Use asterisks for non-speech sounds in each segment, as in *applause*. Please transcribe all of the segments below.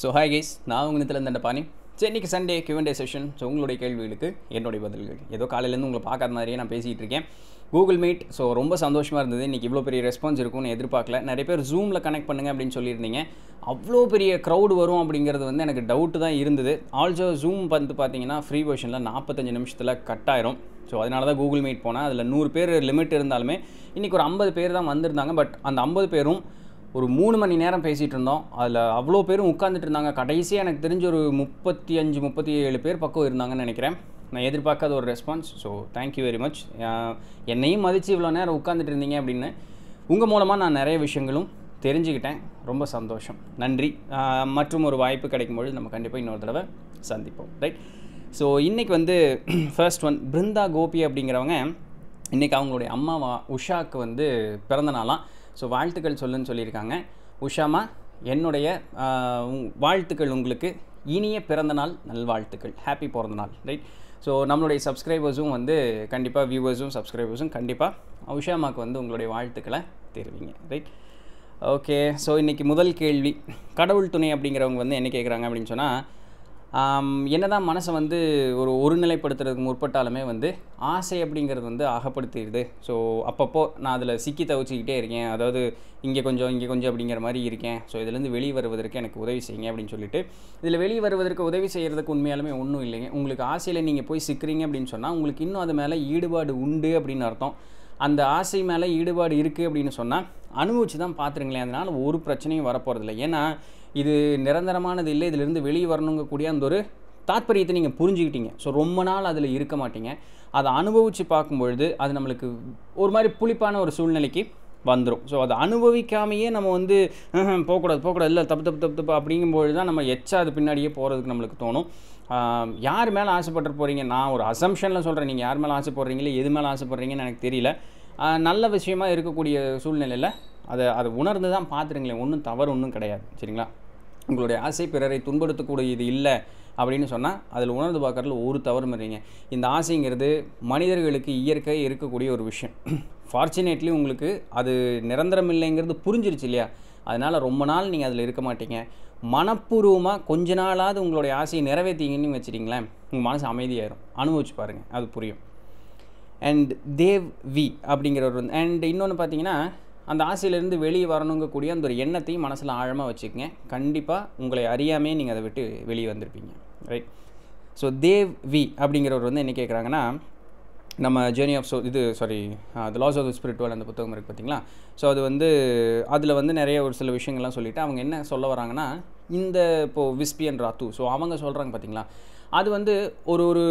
So hi guys நான் உங்கள் நிலத்தில் இருந்த பாணி சரி இன்றைக்கி Sunday Q and A day session so உங்களுடைய கேள்விகளுக்கு என்னுடைய பதில்கள் ஏதோ காலையிலேருந்து உங்களை பார்க்காத மாதிரியே நான் பேசிகிட்டு இருக்கேன். கூகுள் மீட் ஸோ ரொம்ப சந்தோஷமாக இருந்தது. இன்றைக்கி இவ்வளோ பெரிய ரெஸ்பான்ஸ் இருக்கும்னு எதிர்பார்க்கல. நிறைய பேர் ஜூமில் கனெக்ட் பண்ணுங்க அப்படின்னு சொல்லியிருந்தீங்க. அவ்வளோ பெரிய க்ரௌடு வரும் அப்படிங்கிறது வந்து எனக்கு டவுட்டு தான் இருந்தது. ஆல்சோ ஜூம் வந்து பார்த்தீங்கன்னா ஃப்ரீ வெர்ஷனில் நாற்பத்தஞ்சு நிமிஷத்தில் கட் ஆயிரும். ஸோ அதனால தான் கூகுள் மீட் போனேன். அதில் நூறு பேர் லிமிட் இருந்தாலுமே இன்றைக்கி ஒரு ஐம்பது பேர் தான் வந்திருந்தாங்க. பட் அந்த ஐம்பது பேரும் ஒரு மூணு மணி நேரம் பேசிகிட்டு இருந்தோம் அதில் அவ்வளோ பேரும் உட்காந்துட்டு இருந்தாங்க கடைசியாக எனக்கு தெரிஞ்ச ஒரு முப்பத்தி அஞ்சு முப்பத்தி ஏழு பேர் பக்கம் இருந்தாங்கன்னு நினைக்கிறேன். நான் எதிர்பார்க்காத ஒரு response. So thank you very much என்னையும் மதித்து இவ்வளோ நேரம் உட்காந்துட்டு இருந்தீங்க அப்படின்னு உங்கள் மூலமாக நான் நிறைய விஷயங்களும் தெரிஞ்சுக்கிட்டேன் ரொம்ப சந்தோஷம். நன்றி. மற்றும் ஒரு வாய்ப்பு கிடைக்கும்பொழுது நம்ம கண்டிப்பாக இன்னொரு தடவை சந்திப்போம். ரைட் ஸோ இன்றைக்கி வந்து *clears throat* ஃபர்ஸ்ட் ஒன் பிருந்தா கோபி அப்படிங்கிறவங்க இன்றைக்கி அவங்களுடைய அம்மாவா உஷாக்கு வந்து பிறந்த நாளாம். ஸோ வாழ்த்துக்கள் சொல்லுன்னு சொல்லியிருக்காங்க. உஷாமா என்னுடைய உங்- வாழ்த்துக்கள் உங்களுக்கு. இனிய பிறந்தநாள் நல்வாழ்த்துக்கள். ஹாப்பி பிறந்த நாள் ரைட் ஸோ நம்மளுடைய சப்ஸ்கிரைபர்ஸும் வந்து கண்டிப்பாக வியூவர்ஸும் சப்ஸ்கிரைபர்ஸும் கண்டிப்பாக உஷாமாக்கு வந்து உங்களுடைய வாழ்த்துக்களை தெரிவிங்க ரைட் ஓகே ஸோ இன்றைக்கி முதல் கேள்வி. கடவுள் துணை அப்படிங்கிறவங்க வந்து என்ன கேட்குறாங்க அப்படின்னு சொன்னால் என்னதான் மனசை வந்து ஒரு ஒருநிலைப்படுத்துறதுக்கு முற்பட்டாலுமே வந்து ஆசை அப்படிங்கிறது வந்து அகப்படுத்திடுது. ஸோ அப்பப்போ நான் அதில் சிக்கி தவிச்சிக்கிட்டே இருக்கேன். அதாவது இங்கே கொஞ்சம் இங்கே கொஞ்சம் அப்படிங்கிற மாதிரி இருக்கேன். ஸோ இதுலேருந்து வெளியே வருவதற்கு எனக்கு உதவி செய்யுங்க அப்படின்னு சொல்லிட்டு இதில் வெளியே வருவதற்கு உதவி செய்கிறதுக்கு உண்மையாலுமே ஒன்றும் இல்லைங்க. உங்களுக்கு ஆசையில் நீங்கள் போய் சிக்கிறீங்க அப்படின்னு சொன்னால் உங்களுக்கு இன்னும் அது மேலே ஈடுபாடு உண்டு அப்படின்னு அர்த்தம். அந்த ஆசை மேலே ஈடுபாடு இருக்குது அப்படின்னு சொன்னால் அனுபவிச்சு தான் பார்த்துருங்களேன் அதனால் ஒரு பிரச்சனையும் வரப்போகிறதில்ல ஏன்னா இது நிரந்தரமானது இல்லை இதிலிருந்து வெளியே வரணுங்கக்கூடிய அந்த ஒரு தாத்பரியத்தை நீங்கள் புரிஞ்சுக்கிட்டீங்க. ஸோ ரொம்ப நாள் அதில் இருக்க மாட்டீங்க. அதை அனுபவித்து பார்க்கும்பொழுது அது நம்மளுக்கு ஒரு மாதிரி புளிப்பான ஒரு சூழ்நிலைக்கு வந்துடும் ஸோ அதை அனுபவிக்காமையே நம்ம வந்து போகக்கூடாது போகக்கூடாது இல்லை தப்பு தப்பு தப்பு தப்பு அப்படிங்கும்பொழுது தான் நம்ம எச்சா அது பின்னாடியே போகிறதுக்கு நம்மளுக்கு தோணும். யார் மேலே ஆசைப்பட்டு போகிறீங்க நான் ஒரு அசம்ஷனில் சொல்கிறேன் நீங்கள் யார் மேலே ஆசைப்படுறீங்களே எது மேலே ஆசைப்படுறீங்கன்னு எனக்கு தெரியல. நல்ல விஷயமா இருக்கக்கூடிய சூழ்நிலையில் அதை அதை உணர்ந்து தான் பார்த்துருங்களேன். ஒன்றும் தவறு ஒன்றும் கிடையாது. சரிங்களா? உங்களுடைய ஆசை பிறரை துன்படுத்தக்கூடியது இல்லை அப்படின்னு சொன்னால் அதில் உணர்ந்து பார்க்கறதுல ஒரு தவறும் இல்லைங்க. இந்த ஆசைங்கிறது மனிதர்களுக்கு இயற்கை இருக்கக்கூடிய ஒரு விஷயம். ஃபார்ச்சுனேட்லி உங்களுக்கு அது நிரந்தரம் இல்லைங்கிறது புரிஞ்சிருச்சு இல்லையா? அதனால் ரொம்ப நாள் நீங்கள் அதில் இருக்க மாட்டீங்க. மனப்பூர்வமாக கொஞ்ச நாளாவது உங்களுடைய ஆசையை நிறைவேற்றிங்கன்னு வச்சுட்டிங்களேன் உங்கள் மனசு அமைதியாயிரும். அனுபவிச்சு பாருங்கள் அது புரியும். அண்ட் தேவ் வி அப்படிங்கிறவர் வந்து அண்ட் இன்னொன்று பார்த்தீங்கன்னா அந்த ஆசையிலேருந்து வெளியே வரணுங்கக்கூடிய அந்த ஒரு எண்ணத்தையும் மனசில் ஆழமாக வச்சுக்கங்க. கண்டிப்பாக உங்களை அறியாமே நீங்கள் அதை விட்டு வெளியே வந்திருப்பீங்க. ரைட் ஸோ தேவ் வி அப்படிங்கிறவர் வந்து என்ன கேட்குறாங்கன்னா நம்ம ஜேர்னி ஆஃப் சோ இது sorry the laws of the அந்த புத்தகம் இருக்குது பார்த்தீங்களா ஸோ அது வந்து அதில் வந்து நிறைய ஒரு சில விஷயங்கள்லாம் சொல்லிவிட்டு அவங்க என்ன சொல்ல வராங்கன்னா இந்த இப்போது விஸ்பியன் ராத்து ஸோ அவங்க சொல்கிறாங்க பார்த்தீங்களா அது வந்து ஒரு ஒரு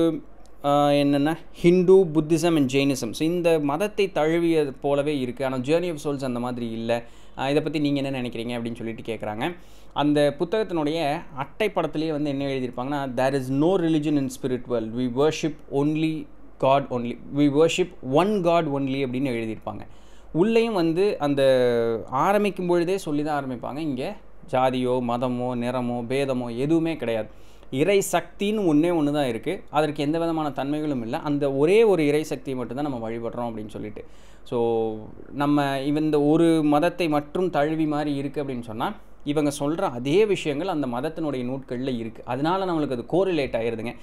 என்னென்னா Hindu Buddhism and Jainism. So இந்த மதத்தை தழுவியது போலவே இருக்குது ஆனால் ஜேர்னி ஆஃப் சோல்ஸ் அந்த மாதிரி இல்லை. இதை பற்றி நீங்கள் என்ன நினைக்கிறீங்க அப்படின்னு சொல்லிட்டு கேட்குறாங்க அந்த புத்தகத்தினுடைய அட்டை படத்துலேயே வந்து என்ன எழுதியிருப்பாங்கன்னா there is no religion in spiritual we worship only God only we worship one God only அப்படின்னு எழுதியிருப்பாங்க. உள்ளேயும் வந்து அந்த ஆரம்பிக்கும் பொழுதே சொல்லி தான் ஆரம்பிப்பாங்க. இங்கே ஜாதியோ மதமோ நிறமோ பேதமோ எதுவுமே கிடையாது. இறை சக்தின்னு ஒன்றே ஒன்று தான் இருக்குது அதற்கு எந்த விதமான தன்மைகளும் இல்லை. அந்த ஒரே ஒரு இறை சக்தியை மட்டும்தான் நம்ம வழிபடுறோம் அப்படின்னு சொல்லிட்டு. ஸோ நம்ம இந்த ஒரு மதத்தை மற்றும் தழுவி மாதிரி இருக்குது அப்படின்னு சொன்னால் இவங்க சொல்கிற அதே விஷயங்கள் அந்த மதத்தினுடைய நூட்களில் இருக்குது அதனால் நம்மளுக்கு அது கோரிலேட் ஆயிருதுங்க.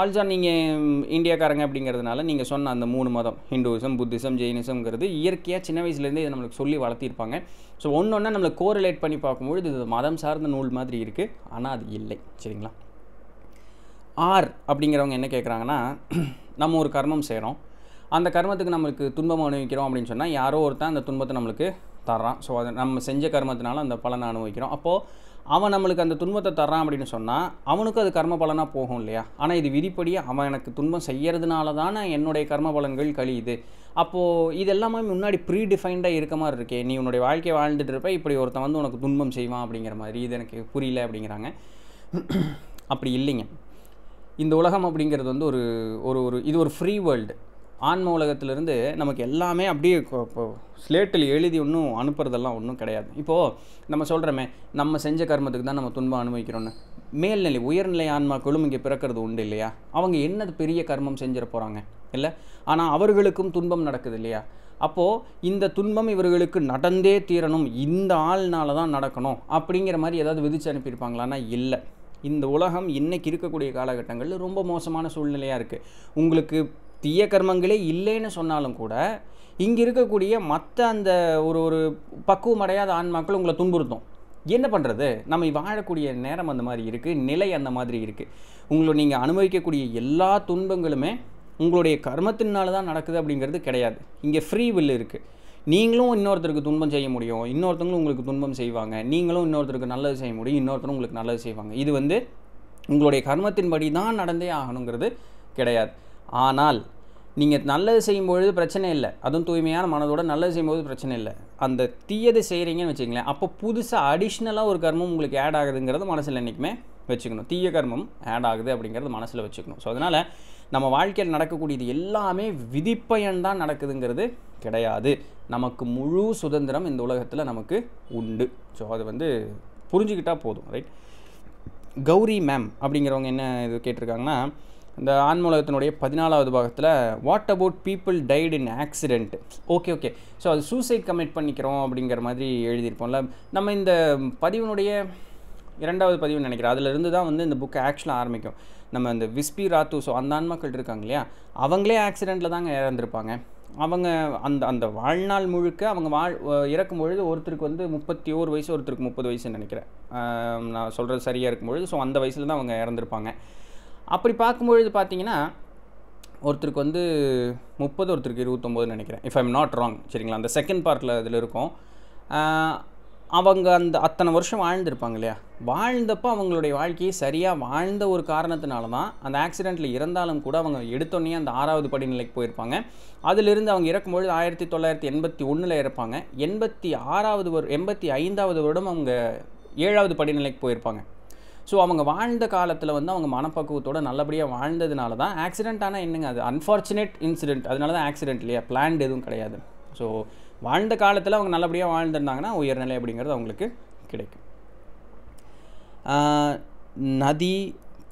ஆல்சா நீங்கள் இந்தியாக்காரங்க அப்படிங்கிறதுனால நீங்கள் சொன்ன அந்த மூணு மதம் ஹிந்துவிசம் புத்திசம் ஜெயினிசம்ங்கிறது இயற்கையாக சின்ன வயசுலேருந்தே இதை நம்மளுக்கு சொல்லி வளர்த்திருப்பாங்க. ஸோ ஒன்று ஒன்றா நம்மளை கோரிலேட் பண்ணி பார்க்கும்பொழுது இது மதம் சார்ந்த நூல் மாதிரி இருக்குது ஆனால் அது இல்லை. சரிங்களா? ஆர் அப்படிங்கிறவங்க என்ன கேட்குறாங்கன்னா நம்ம ஒரு கர்மம் செய்கிறோம் அந்த கர்மத்துக்கு நம்மளுக்கு துன்பம் அனுபவிக்கிறோம் அப்படின்னு சொன்னால் யாரோ ஒருத்தன் அந்த துன்பத்தை நம்மளுக்கு தர்றான். ஸோ அதை நம்ம செஞ்ச கர்மத்தினால அந்த பலனை அனுபவிக்கிறோம். அப்போது அவன் நம்மளுக்கு அந்த துன்பத்தை தர்றான் அப்படின்னு சொன்னால் அவனுக்கும் அது கர்ம பலனாக போகும் இல்லையா? ஆனால் இது விதிப்படி அவன் எனக்கு துன்பம் செய்கிறதுனால தானே என்னுடைய கர்ம பலன்கள் கழியுது. அப்போது இது எல்லாமே முன்னாடி ப்ரீ டிஃபைன்டாக இருக்க மாதிரி இருக்கே. நீ உன்னுடைய வாழ்க்கையை வாழ்ந்துட்டு இருப்ப இப்படி ஒருத்தன் வந்து உனக்கு துன்பம் செய்வான் அப்படிங்கிற மாதிரி. இது எனக்கு புரியல அப்படிங்கிறாங்க. அப்படி இல்லைங்க. இந்த உலகம் அப்படிங்கிறது வந்து ஒரு ஒரு ஒரு இது ஒரு ஃப்ரீ வேர்ல்டு ஆன்ம உலகத்திலேருந்து நமக்கு எல்லாமே அப்படியே இப்போ ஸ்லேட்டில் எழுதி ஒன்றும் அனுப்புறதெல்லாம் ஒன்றும் கிடையாது. இப்போது நம்ம சொல்கிறோமே நம்ம செஞ்ச கர்மத்துக்கு தான் நம்ம துன்பம் அனுபவிக்கிறோன்னு மேல்நிலை உயர்நிலை ஆன்மாக்களும் இங்கே பிறக்கிறது உண்டு இல்லையா? அவங்க என்னது பெரிய கர்மம் செஞ்சிட போகிறாங்க இல்லை? ஆனால் அவர்களுக்கும் துன்பம் நடக்குது இல்லையா? அப்போது இந்த துன்பம் இவர்களுக்கு நடந்தே தீரணும் இந்த ஆள்னால தான் நடக்கணும் அப்படிங்கிற மாதிரி ஏதாவது விதிச்சு அனுப்பியிருப்பாங்களான்னா இல்லை. இந்த உலகம் இன்னைக்கு இருக்கக்கூடிய காலகட்டங்களில் ரொம்ப மோசமான சூழ்நிலையாக இருக்குது உங்களுக்கு தீய கர்மங்களே இல்லைன்னு சொன்னாலும் கூட இங்கே இருக்கக்கூடிய மற்ற அந்த ஒரு ஒரு பக்குவமடையாத ஆன்மாக்கள் உங்களை துன்புறுத்தும். என்ன பண்ணுறது நம்ம வாழக்கூடிய நேரம் அந்த மாதிரி இருக்குது நிலை அந்த மாதிரி இருக்குது உங்களை நீங்கள் அனுபவிக்கக்கூடிய எல்லா துன்பங்களுமே உங்களுடைய கர்மத்தினால தான் நடக்குது அப்படிங்கிறது கிடையாது. இங்கே ஃப்ரீ வில் இருக்குது நீங்களும் இன்னொருத்தருக்கு துன்பம் செய்ய முடியும். இன்னொருத்தவங்களும் உங்களுக்கு துன்பம் செய்வாங்க. நீங்களும் இன்னொருத்தருக்கு நல்லது செய்ய முடியும். இன்னொருத்தரும் உங்களுக்கு நல்லது செய்வாங்க. இது வந்து உங்களுடைய கர்மத்தின்படி தான் நடந்தே ஆகணுங்கிறது கிடையாது. ஆனால் நீங்கள் நல்லது செய்யும்பொழுது பிரச்சனை இல்லை. அதுவும் தூய்மையான மனதோட நல்லது செய்யும்போது பிரச்சனை இல்லை. அந்த தீயது செய்கிறீங்கன்னு வச்சுங்களேன் அப்போ புதுசாக அடிஷ்னலாக ஒரு கர்மம் உங்களுக்கு ஆட் ஆகுதுங்கிறது மனசில் என்றைக்குமே வச்சுக்கணும். தீய கர்மம் ஆட் ஆகுது அப்படிங்கிறது மனசில் வச்சுக்கணும். ஸோ அதனால் நம்ம வாழ்க்கையில் நடக்கக்கூடியது எல்லாமே விதிப்பயன் தான் நடக்குதுங்கிறது கிடையாது. நமக்கு முழு சுதந்திரம் இந்த உலகத்தில் நமக்கு உண்டு. ஸோ அது வந்து புரிஞ்சுக்கிட்டால் போதும் ரைட் கௌரி மேம் அப்படிங்கிறவங்க என்ன இது கேட்டிருக்காங்கன்னா இந்த ஆன்மூலகத்தினுடைய பதினாலாவது பாகத்தில் what about people died in accident okay okay so அது சூசைட் கமிட் பண்ணிக்கிறோம் அப்படிங்கிற மாதிரி எழுதியிருப்போம்ல. நம்ம இந்த பதிவினுடைய இரண்டாவது பதிவுன்னு நினைக்கிறேன். அதிலிருந்து தான் வந்து இந்த புக்கை ஆக்சுவலாக ஆரம்பிக்கும். நம்ம இந்த விஸ்பி ராத்து ஸோ அந்த ஆன்மாக்கள் இருக்காங்க இல்லையா அவங்களே ஆக்சிடெண்ட்டில் தாங்க இறந்துருப்பாங்க. அவங்க அந்த அந்த வாழ்நாள் முழுக்க அவங்க வாழ் இறக்கும் பொழுது ஒருத்தருக்கு வந்து முப்பத்தி ஓரு வயசு ஒருத்தருக்கு முப்பது வயசுன்னு நினைக்கிறேன். நான் சொல்கிறது சரியாக இருக்கும் பொழுது ஸோ அந்த வயசில் தான் அவங்க இறந்துருப்பாங்க. அப்படி பார்க்கும்பொழுது பார்த்தீங்கன்னா ஒருத்தருக்கு வந்து முப்பது ஒருத்தருக்கு இருபத்தொம்போதுன்னு நினைக்கிறேன். இஃப் ஐம் நாட் ராங் சரிங்களா? அந்த செகண்ட் பார்ட்டில் இதில் இருக்கும். அவங்க அந்த அத்தனை வருஷம் வாழ்ந்திருப்பாங்க இல்லையா? வாழ்ந்தப்போ அவங்களுடைய வாழ்க்கையை சரியாக வாழ்ந்த ஒரு காரணத்தினால தான் அந்த ஆக்சிடெண்ட்டில் இறந்தாலும் கூட அவங்க எடுத்தோடனே அந்த ஆறாவது படிநிலைக்கு போயிருப்பாங்க. அதிலிருந்து அவங்க இறக்கும்பொழுது ஆயிரத்தி தொள்ளாயிரத்தி எண்பத்தி ஒன்றில் இறப்பாங்க. எண்பத்தி ஆறாவது வரு எண்பத்தி ஐந்தாவது வருடம் அவங்க ஏழாவது படிநிலைக்கு போயிருப்பாங்க. ஸோ அவங்க வாழ்ந்த காலத்தில் வந்து அவங்க மனப்பக்குவத்தோட நல்லபடியாக வாழ்ந்ததுனால தான் ஆக்சிடென்ட் ஆனால் என்னங்க அது? அன்ஃபார்ச்சுனேட் இன்சிடென்ட் அதனால தான் ஆக்சிடென்ட் இல்லையா? பிளான்ட் எதுவும் கிடையாது. ஸோ வாழ்ந்த காலத்தில் அவங்க நல்லபடியாக வாழ்ந்துருந்தாங்கன்னா உயர்நிலை அப்படிங்கிறது அவங்களுக்கு கிடைக்கும். நதி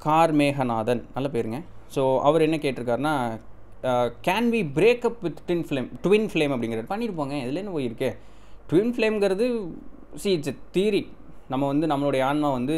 கார் மேகநாதன் நல்ல பேருங்க. ஸோ அவர் என்ன கேட்டிருக்காருன்னா can we breakup with twin flame twin flame அப்படிங்கிறது பண்ணியிருப்போங்க இதில் என்ன போயிருக்கு? ட்வின் ஃப்ளேம்ங்கிறது சி இட்ஸ் தீரி நம்ம வந்து நம்மளுடைய ஆன்மா வந்து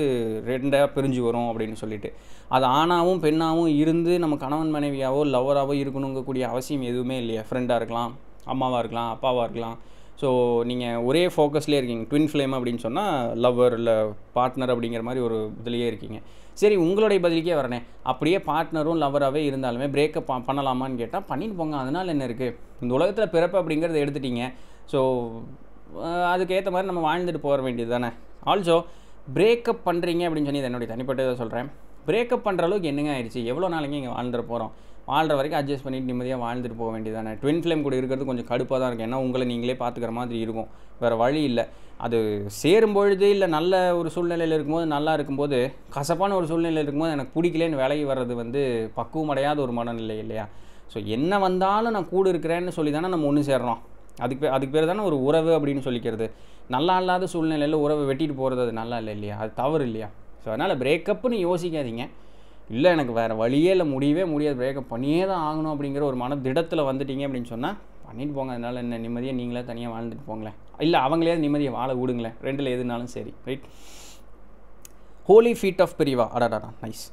ரெண்டாக பிரிஞ்சு வரும் அப்படின்னு சொல்லிட்டு. அது ஆணாவும் பெண்ணாகவும் இருந்து நம்ம கணவன் மனைவியாவோ லவ்வராகவோ இருக்கணுங்கக்கூடிய அவசியம் எதுவுமே இல்லையா? ஃப்ரெண்டாக இருக்கலாம். அம்மாவாக இருக்கலாம் அப்பாவாக இருக்கலாம். ஸோ நீங்கள் ஒரே ஃபோக்கஸ்லேயே இருக்கீங்க. ட்வின் ஃப்ளேம் அப்படின்னு சொன்னால் லவ்வர் இல்லை பார்ட்னர் அப்படிங்கிற மாதிரி ஒரு இதுலேயே இருக்கீங்க. சரி உங்களுடைய பதிலுக்கே வரனே அப்படியே பார்ட்னரும் லவ்வராகவே இருந்தாலுமே பிரேக்கப் பண்ணலாமான்னு கேட்டால் பண்ணிட்டு போங்க. அதனால் என்ன இருக்குது இந்த உலகத்தில் பிறப்பு அப்படிங்கிறத எடுத்துட்டீங்க. ஸோ அதுக்கேற்ற மாதிரி நம்ம வாழ்ந்துட்டு போக வேண்டியது தானே. ஆல்சோ பிரேக்கப் பண்ணுறீங்க அப்படின்னு சொல்லி இது என்னுடைய தனிப்பட்டதை சொல்கிறேன் பிரேக்கப் பண்ணுற அளவுக்கு என்னங்க ஆயிடுச்சு? எவ்வளோ நாளைக்கு இங்கே வாழ்ந்துட போகிறோம் வாழ்கிற வரைக்கும் அட்ஜஸ்ட் பண்ணிட்டு நிம்மதியாக வாழ்ந்துட்டு போக வேண்டியதானே ட்வின் ஃப்ளேம் கூட இருக்கிறது கொஞ்சம் கடுப்பாக தான் இருக்கும். ஏன்னா உங்களை நீங்களே பார்த்துக்கிற மாதிரி இருக்கும். வேறு வழி இல்லை. அது சேரும் பொழுது இல்லை நல்ல ஒரு சூழ்நிலையில் இருக்கும்போது நல்லா இருக்கும்போது கசப்பான ஒரு சூழ்நிலையில் இருக்கும்போது எனக்கு பிடிக்கலன்னு விலகி வர்றது வந்து பக்குவம் அடையாத ஒரு மனநிலை இல்லையா? ஸோ என்ன வந்தாலும் நான் கூட இருக்கிறேன்னு சொல்லி தானே நம்ம ஒன்று சேர்றோம். அதுக்கு அதுக்கு பேர் தானே ஒரு உறவு அப்படின்னு சொல்லிக்கிறது. நல்லா இல்லாத சூழ்நிலையில் உறவை வெட்டிட்டு போகிறது அது நல்லா இல்லை இல்லையா? அது தவறு இல்லையா? ஸோ அதனால் பிரேக்கப்னு யோசிக்காதீங்க. இல்லை எனக்கு வேறு வழியே இல்லை முடியவே முடியாது பிரேக்கப் பண்ணியே தான் ஆகணும் அப்படிங்கிற ஒரு மன திடத்தில் வந்துட்டீங்க அப்படின்னு சொன்னால் பண்ணிட்டு போங்க அதனால் என்ன நிம்மதியாக நீங்களே தனியாக வாழ்ந்துட்டு போங்களேன். இல்லை அவங்களே நிம்மதியை வாழ விடுங்களேன் ரெண்டில் எதுனாலும் சரி ரைட் ஹோலி ஃபீட் ஆஃப் பிரிவா அடாடா நைஸ்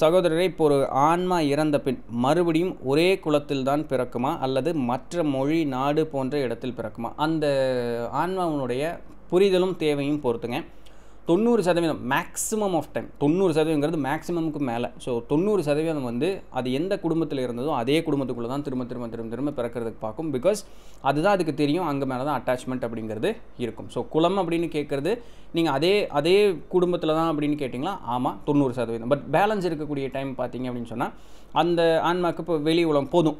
சகோதரரே இப்போ ஒரு ஆன்மா இறந்த பின் மறுபடியும் ஒரே குலத்தில் தான் பிறக்குமா? அல்லது மற்ற மொழி நாடு போன்ற இடத்தில் பிறக்குமா? அந்த ஆன்மாவினுடைய புரிதலும் தேவையும் பொறுத்துங்க. தொண்ணூறு சதவீதம் மேக்ஸிமம் ஆஃப் டைம் தொண்ணூறு சதவீதங்கிறது மேக்ஸிமமுக்கு மேலே. ஸோ தொண்ணூறு சதவீதம் வந்து அது எந்த குடும்பத்தில் இருந்ததோ அதே குடும்பத்துக்குள்ளே தான் திரும்ப திரும்ப திரும்ப திரும்ப பிறக்கிறதுக்கு பார்க்கும். பிகாஸ் அதுதான் அதுக்கு தெரியும் அங்கே மேலே தான் அட்டாச்மெண்ட் அப்படிங்கிறது இருக்கும். ஸோ குளம் அப்படின்னு கேட்குறது நீங்கள் அதே அதே குடும்பத்தில் தான் அப்படின்னு கேட்டிங்களா? ஆமாம் தொண்ணூறு சதவீதம். பட் பேலன்ஸ் இருக்கக்கூடிய டைம் பார்த்தீங்க அப்படின்னு சொன்னால் அந்த ஆன்மாக்கு இப்போ வெளி உலகம் போதும்.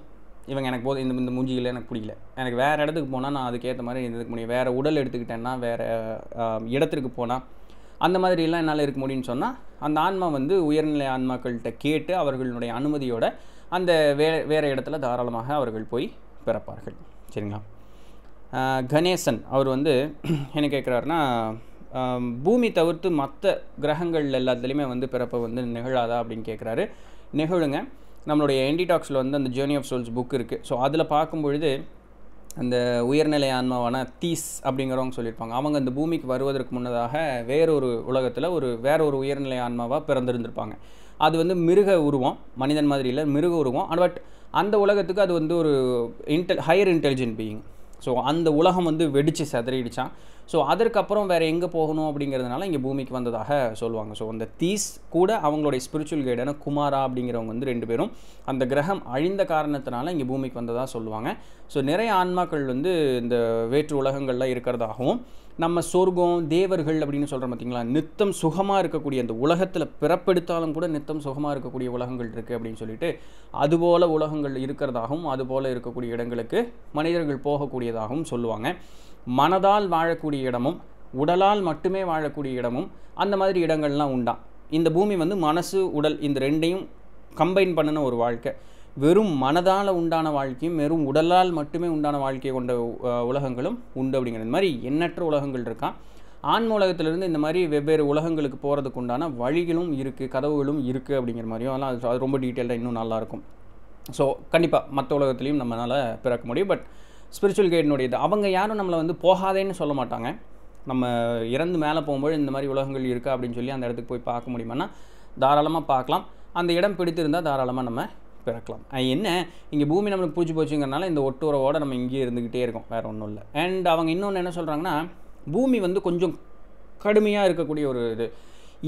இவங்க எனக்கு போதும் இந்த இந்த மூஞ்சியில் எனக்கு பிடிக்கல எனக்கு வேறு இடத்துக்கு போனால் நான் அதுக்கேற்ற மாதிரி இதுக்கு முடியும். வேறு உடல் எடுத்துக்கிட்டேன்னா வேறு இடத்திற்கு போனால் அந்த மாதிரிலாம் என்னால் இருக்க முடியும்னு சொன்னால் அந்த ஆன்மா வந்து உயர்நிலை ஆன்மாக்கள்கிட்ட கேட்டு அவர்களுடைய அனுமதியோட அந்த வே வேறு இடத்துல தாராளமாக அவர்கள் போய் பிறப்பார்கள். சரிங்களா? கணேசன் அவர் வந்து *clears throat* என்ன கேட்குறாருன்னா பூமி தவிர்த்து மற்ற கிரகங்கள் எல்லாத்துலேயுமே வந்து பிறப்பை வந்து நிகழாதா அப்படின்னு கேட்குறாரு நிகழுங்க. நம்மளுடைய என்டிடாக்ஸில் வந்து அந்த ஜேர்னி ஆஃப் சோல்ஸ் புக் இருக்குது ஸோ அதில் பார்க்கும்பொழுது அந்த உயர்நிலை ஆன்மாவான தீஸ் அப்படிங்கிறவங்க சொல்லியிருப்பாங்க. அவங்க அந்த பூமிக்கு வருவதற்கு முன்னதாக வேறொரு உலகத்தில் ஒரு வேற ஒரு உயர்நிலை ஆன்மாவாக பிறந்திருந்திருப்பாங்க. அது வந்து மிருக உருவம் மனிதன் மாதிரி இல்லை மிருக உருவம். பட் அந்த உலகத்துக்கு அது வந்து ஒரு intel higher intelligent being so அந்த உலகம் வந்து வெடித்து செதறிடுச்சான் ஸோ அதற்கப்புறம் வேறு எங்கே போகணும் அப்படிங்கிறதுனால இங்கே பூமிக்கு வந்ததாக சொல்லுவாங்க. ஸோ அந்த தீஸ் கூட அவங்களுடைய ஸ்பிரிச்சுவல் கைடான குமாரா அப்படிங்கிறவங்க வந்து ரெண்டு பேரும் அந்த கிரகம் அழிந்த காரணத்தினால இங்கே பூமிக்கு வந்ததாக சொல்லுவாங்க. ஸோ நிறைய ஆன்மாக்கள் வந்து இந்த வேற்று உலகங்களில் இருக்கிறதாகவும் நம்ம சொர்க்கம் தேவர்கள் அப்படின்னு சொல்கிறோம் பார்த்தீங்களா நித்தம் சுகமாக இருக்கக்கூடிய அந்த உலகத்தில் பிறப்பெடுத்தாலும் கூட நித்தம் சுகமாக இருக்கக்கூடிய உலகங்கள் இருக்குது அப்படின்னு சொல்லிட்டு அதுபோல் உலகங்கள் இருக்கிறதாகவும் அதுபோல் இருக்கக்கூடிய இடங்களுக்கு மனிதர்கள் போகக்கூடியதாகவும் சொல்லுவாங்க. மனதால் வாழக்கூடிய இடமும் உடலால் மட்டுமே வாழக்கூடிய இடமும் அந்த மாதிரி இடங்கள்லாம் உண்டாம் இந்த பூமி வந்து மனசு உடல் இந்த ரெண்டையும் கம்பைன் பண்ணின ஒரு வாழ்க்கை. வெறும் மனதால் உண்டான வாழ்க்கையும் வெறும் உடலால் மட்டுமே உண்டான வாழ்க்கையை கொண்ட உலகங்களும் உண்டு அப்படிங்கிறது மாதிரி எண்ணற்ற உலகங்கள் இருக்கான் ஆன்ம உலகத்திலிருந்து இந்த மாதிரி வெவ்வேறு உலகங்களுக்கு போகிறதுக்கு உண்டான வழிகளும் இருக்குது கதவுகளும் இருக்குது அப்படிங்கிற மாதிரியும் அதெல்லாம் அது ரொம்ப டீட்டெயில்டாக இன்னும் நல்லாயிருக்கும் ஸோ கண்டிப்பாக மற்ற உலகத்துலேயும் நம்மளால் பிறக்க முடியும். பட் ஸ்பிரிச்சுவல் கைடினுடைய இது அவங்க யாரும் நம்மளை வந்து போகாதேன்னு சொல்ல மாட்டாங்க. நம்ம இறந்து மேலே போகும்போது இந்த மாதிரி உலகங்கள் இருக்கா அப்படின்னு சொல்லி அந்த இடத்துக்கு போய் பார்க்க முடியுமான்னா தாராளமாக பார்க்கலாம். அந்த இடம் பிடித்திருந்தால் தாராளமாக நம்ம பிறக்கலாம். என்ன? இங்கே பூமி நம்மளுக்கு பூச்சி போச்சுங்கிறனால இந்த ஒட்டுறவோட நம்ம இங்கேயே இருந்துக்கிட்டே இருக்கோம். வேறு ஒன்றும் இல்லை. அண்ட் அவங்க இன்னொன்று என்ன சொல்கிறாங்கன்னா பூமி வந்து கொஞ்சம் கடுமையாக இருக்கக்கூடிய ஒரு இது.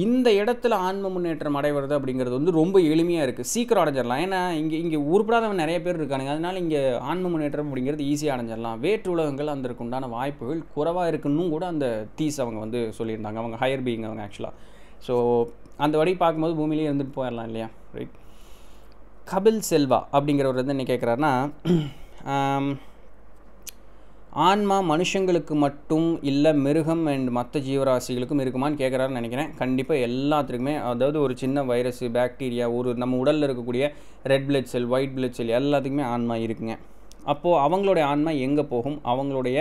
இந்த இடத்துல ஆன்ம முன்னேற்றம் அடைவது அப்படிங்கிறது வந்து ரொம்ப எளிமையாக இருக்குது சீக்கிரம் அடைஞ்சிடலாம். ஏன்னா இங்கே இங்கே உருப்படாதவன் நிறைய பேர் இருக்கானுங்க. அதனால் இங்கே ஆன்ம முன்னேற்றம் அப்படிங்கிறது ஈஸியாக அடைஞ்சிடலாம். வேற்று உலகங்கள் அதற்கு உண்டான வாய்ப்புகள் குறைவாக இருக்குன்னு கூட அந்த தீஸ் அவங்க வந்து சொல்லியிருந்தாங்க. அவங்க ஹையர் பீயிங் அவங்க ஆக்சுவலாக ஸோ அந்த வழி பார்க்கும்போது பூமியிலே இருந்துட்டு போயிடலாம் இல்லையா? ரைட் கபில் செல்வா அப்படிங்கிறவர் வந்து என்ன கேட்குறாருன்னா *clears throat* ஆன்மா மனுஷங்களுக்கு மட்டும் இல்லை மிருகம் அண்ட் மற்ற ஜீவராசிகளுக்கும் இருக்குமான்னு கேட்குறாருன்னு நினைக்கிறேன். கண்டிப்பாக எல்லாத்துக்குமே அதாவது ஒரு சின்ன வைரஸ் பாக்டீரியா ஒரு நம்ம உடலில் இருக்கக்கூடிய red blood cell white blood cell எல்லாத்துக்குமே ஆன்மா இருக்குங்க. அப்போது அவங்களுடைய ஆன்மா எங்கே போகும்? அவங்களுடைய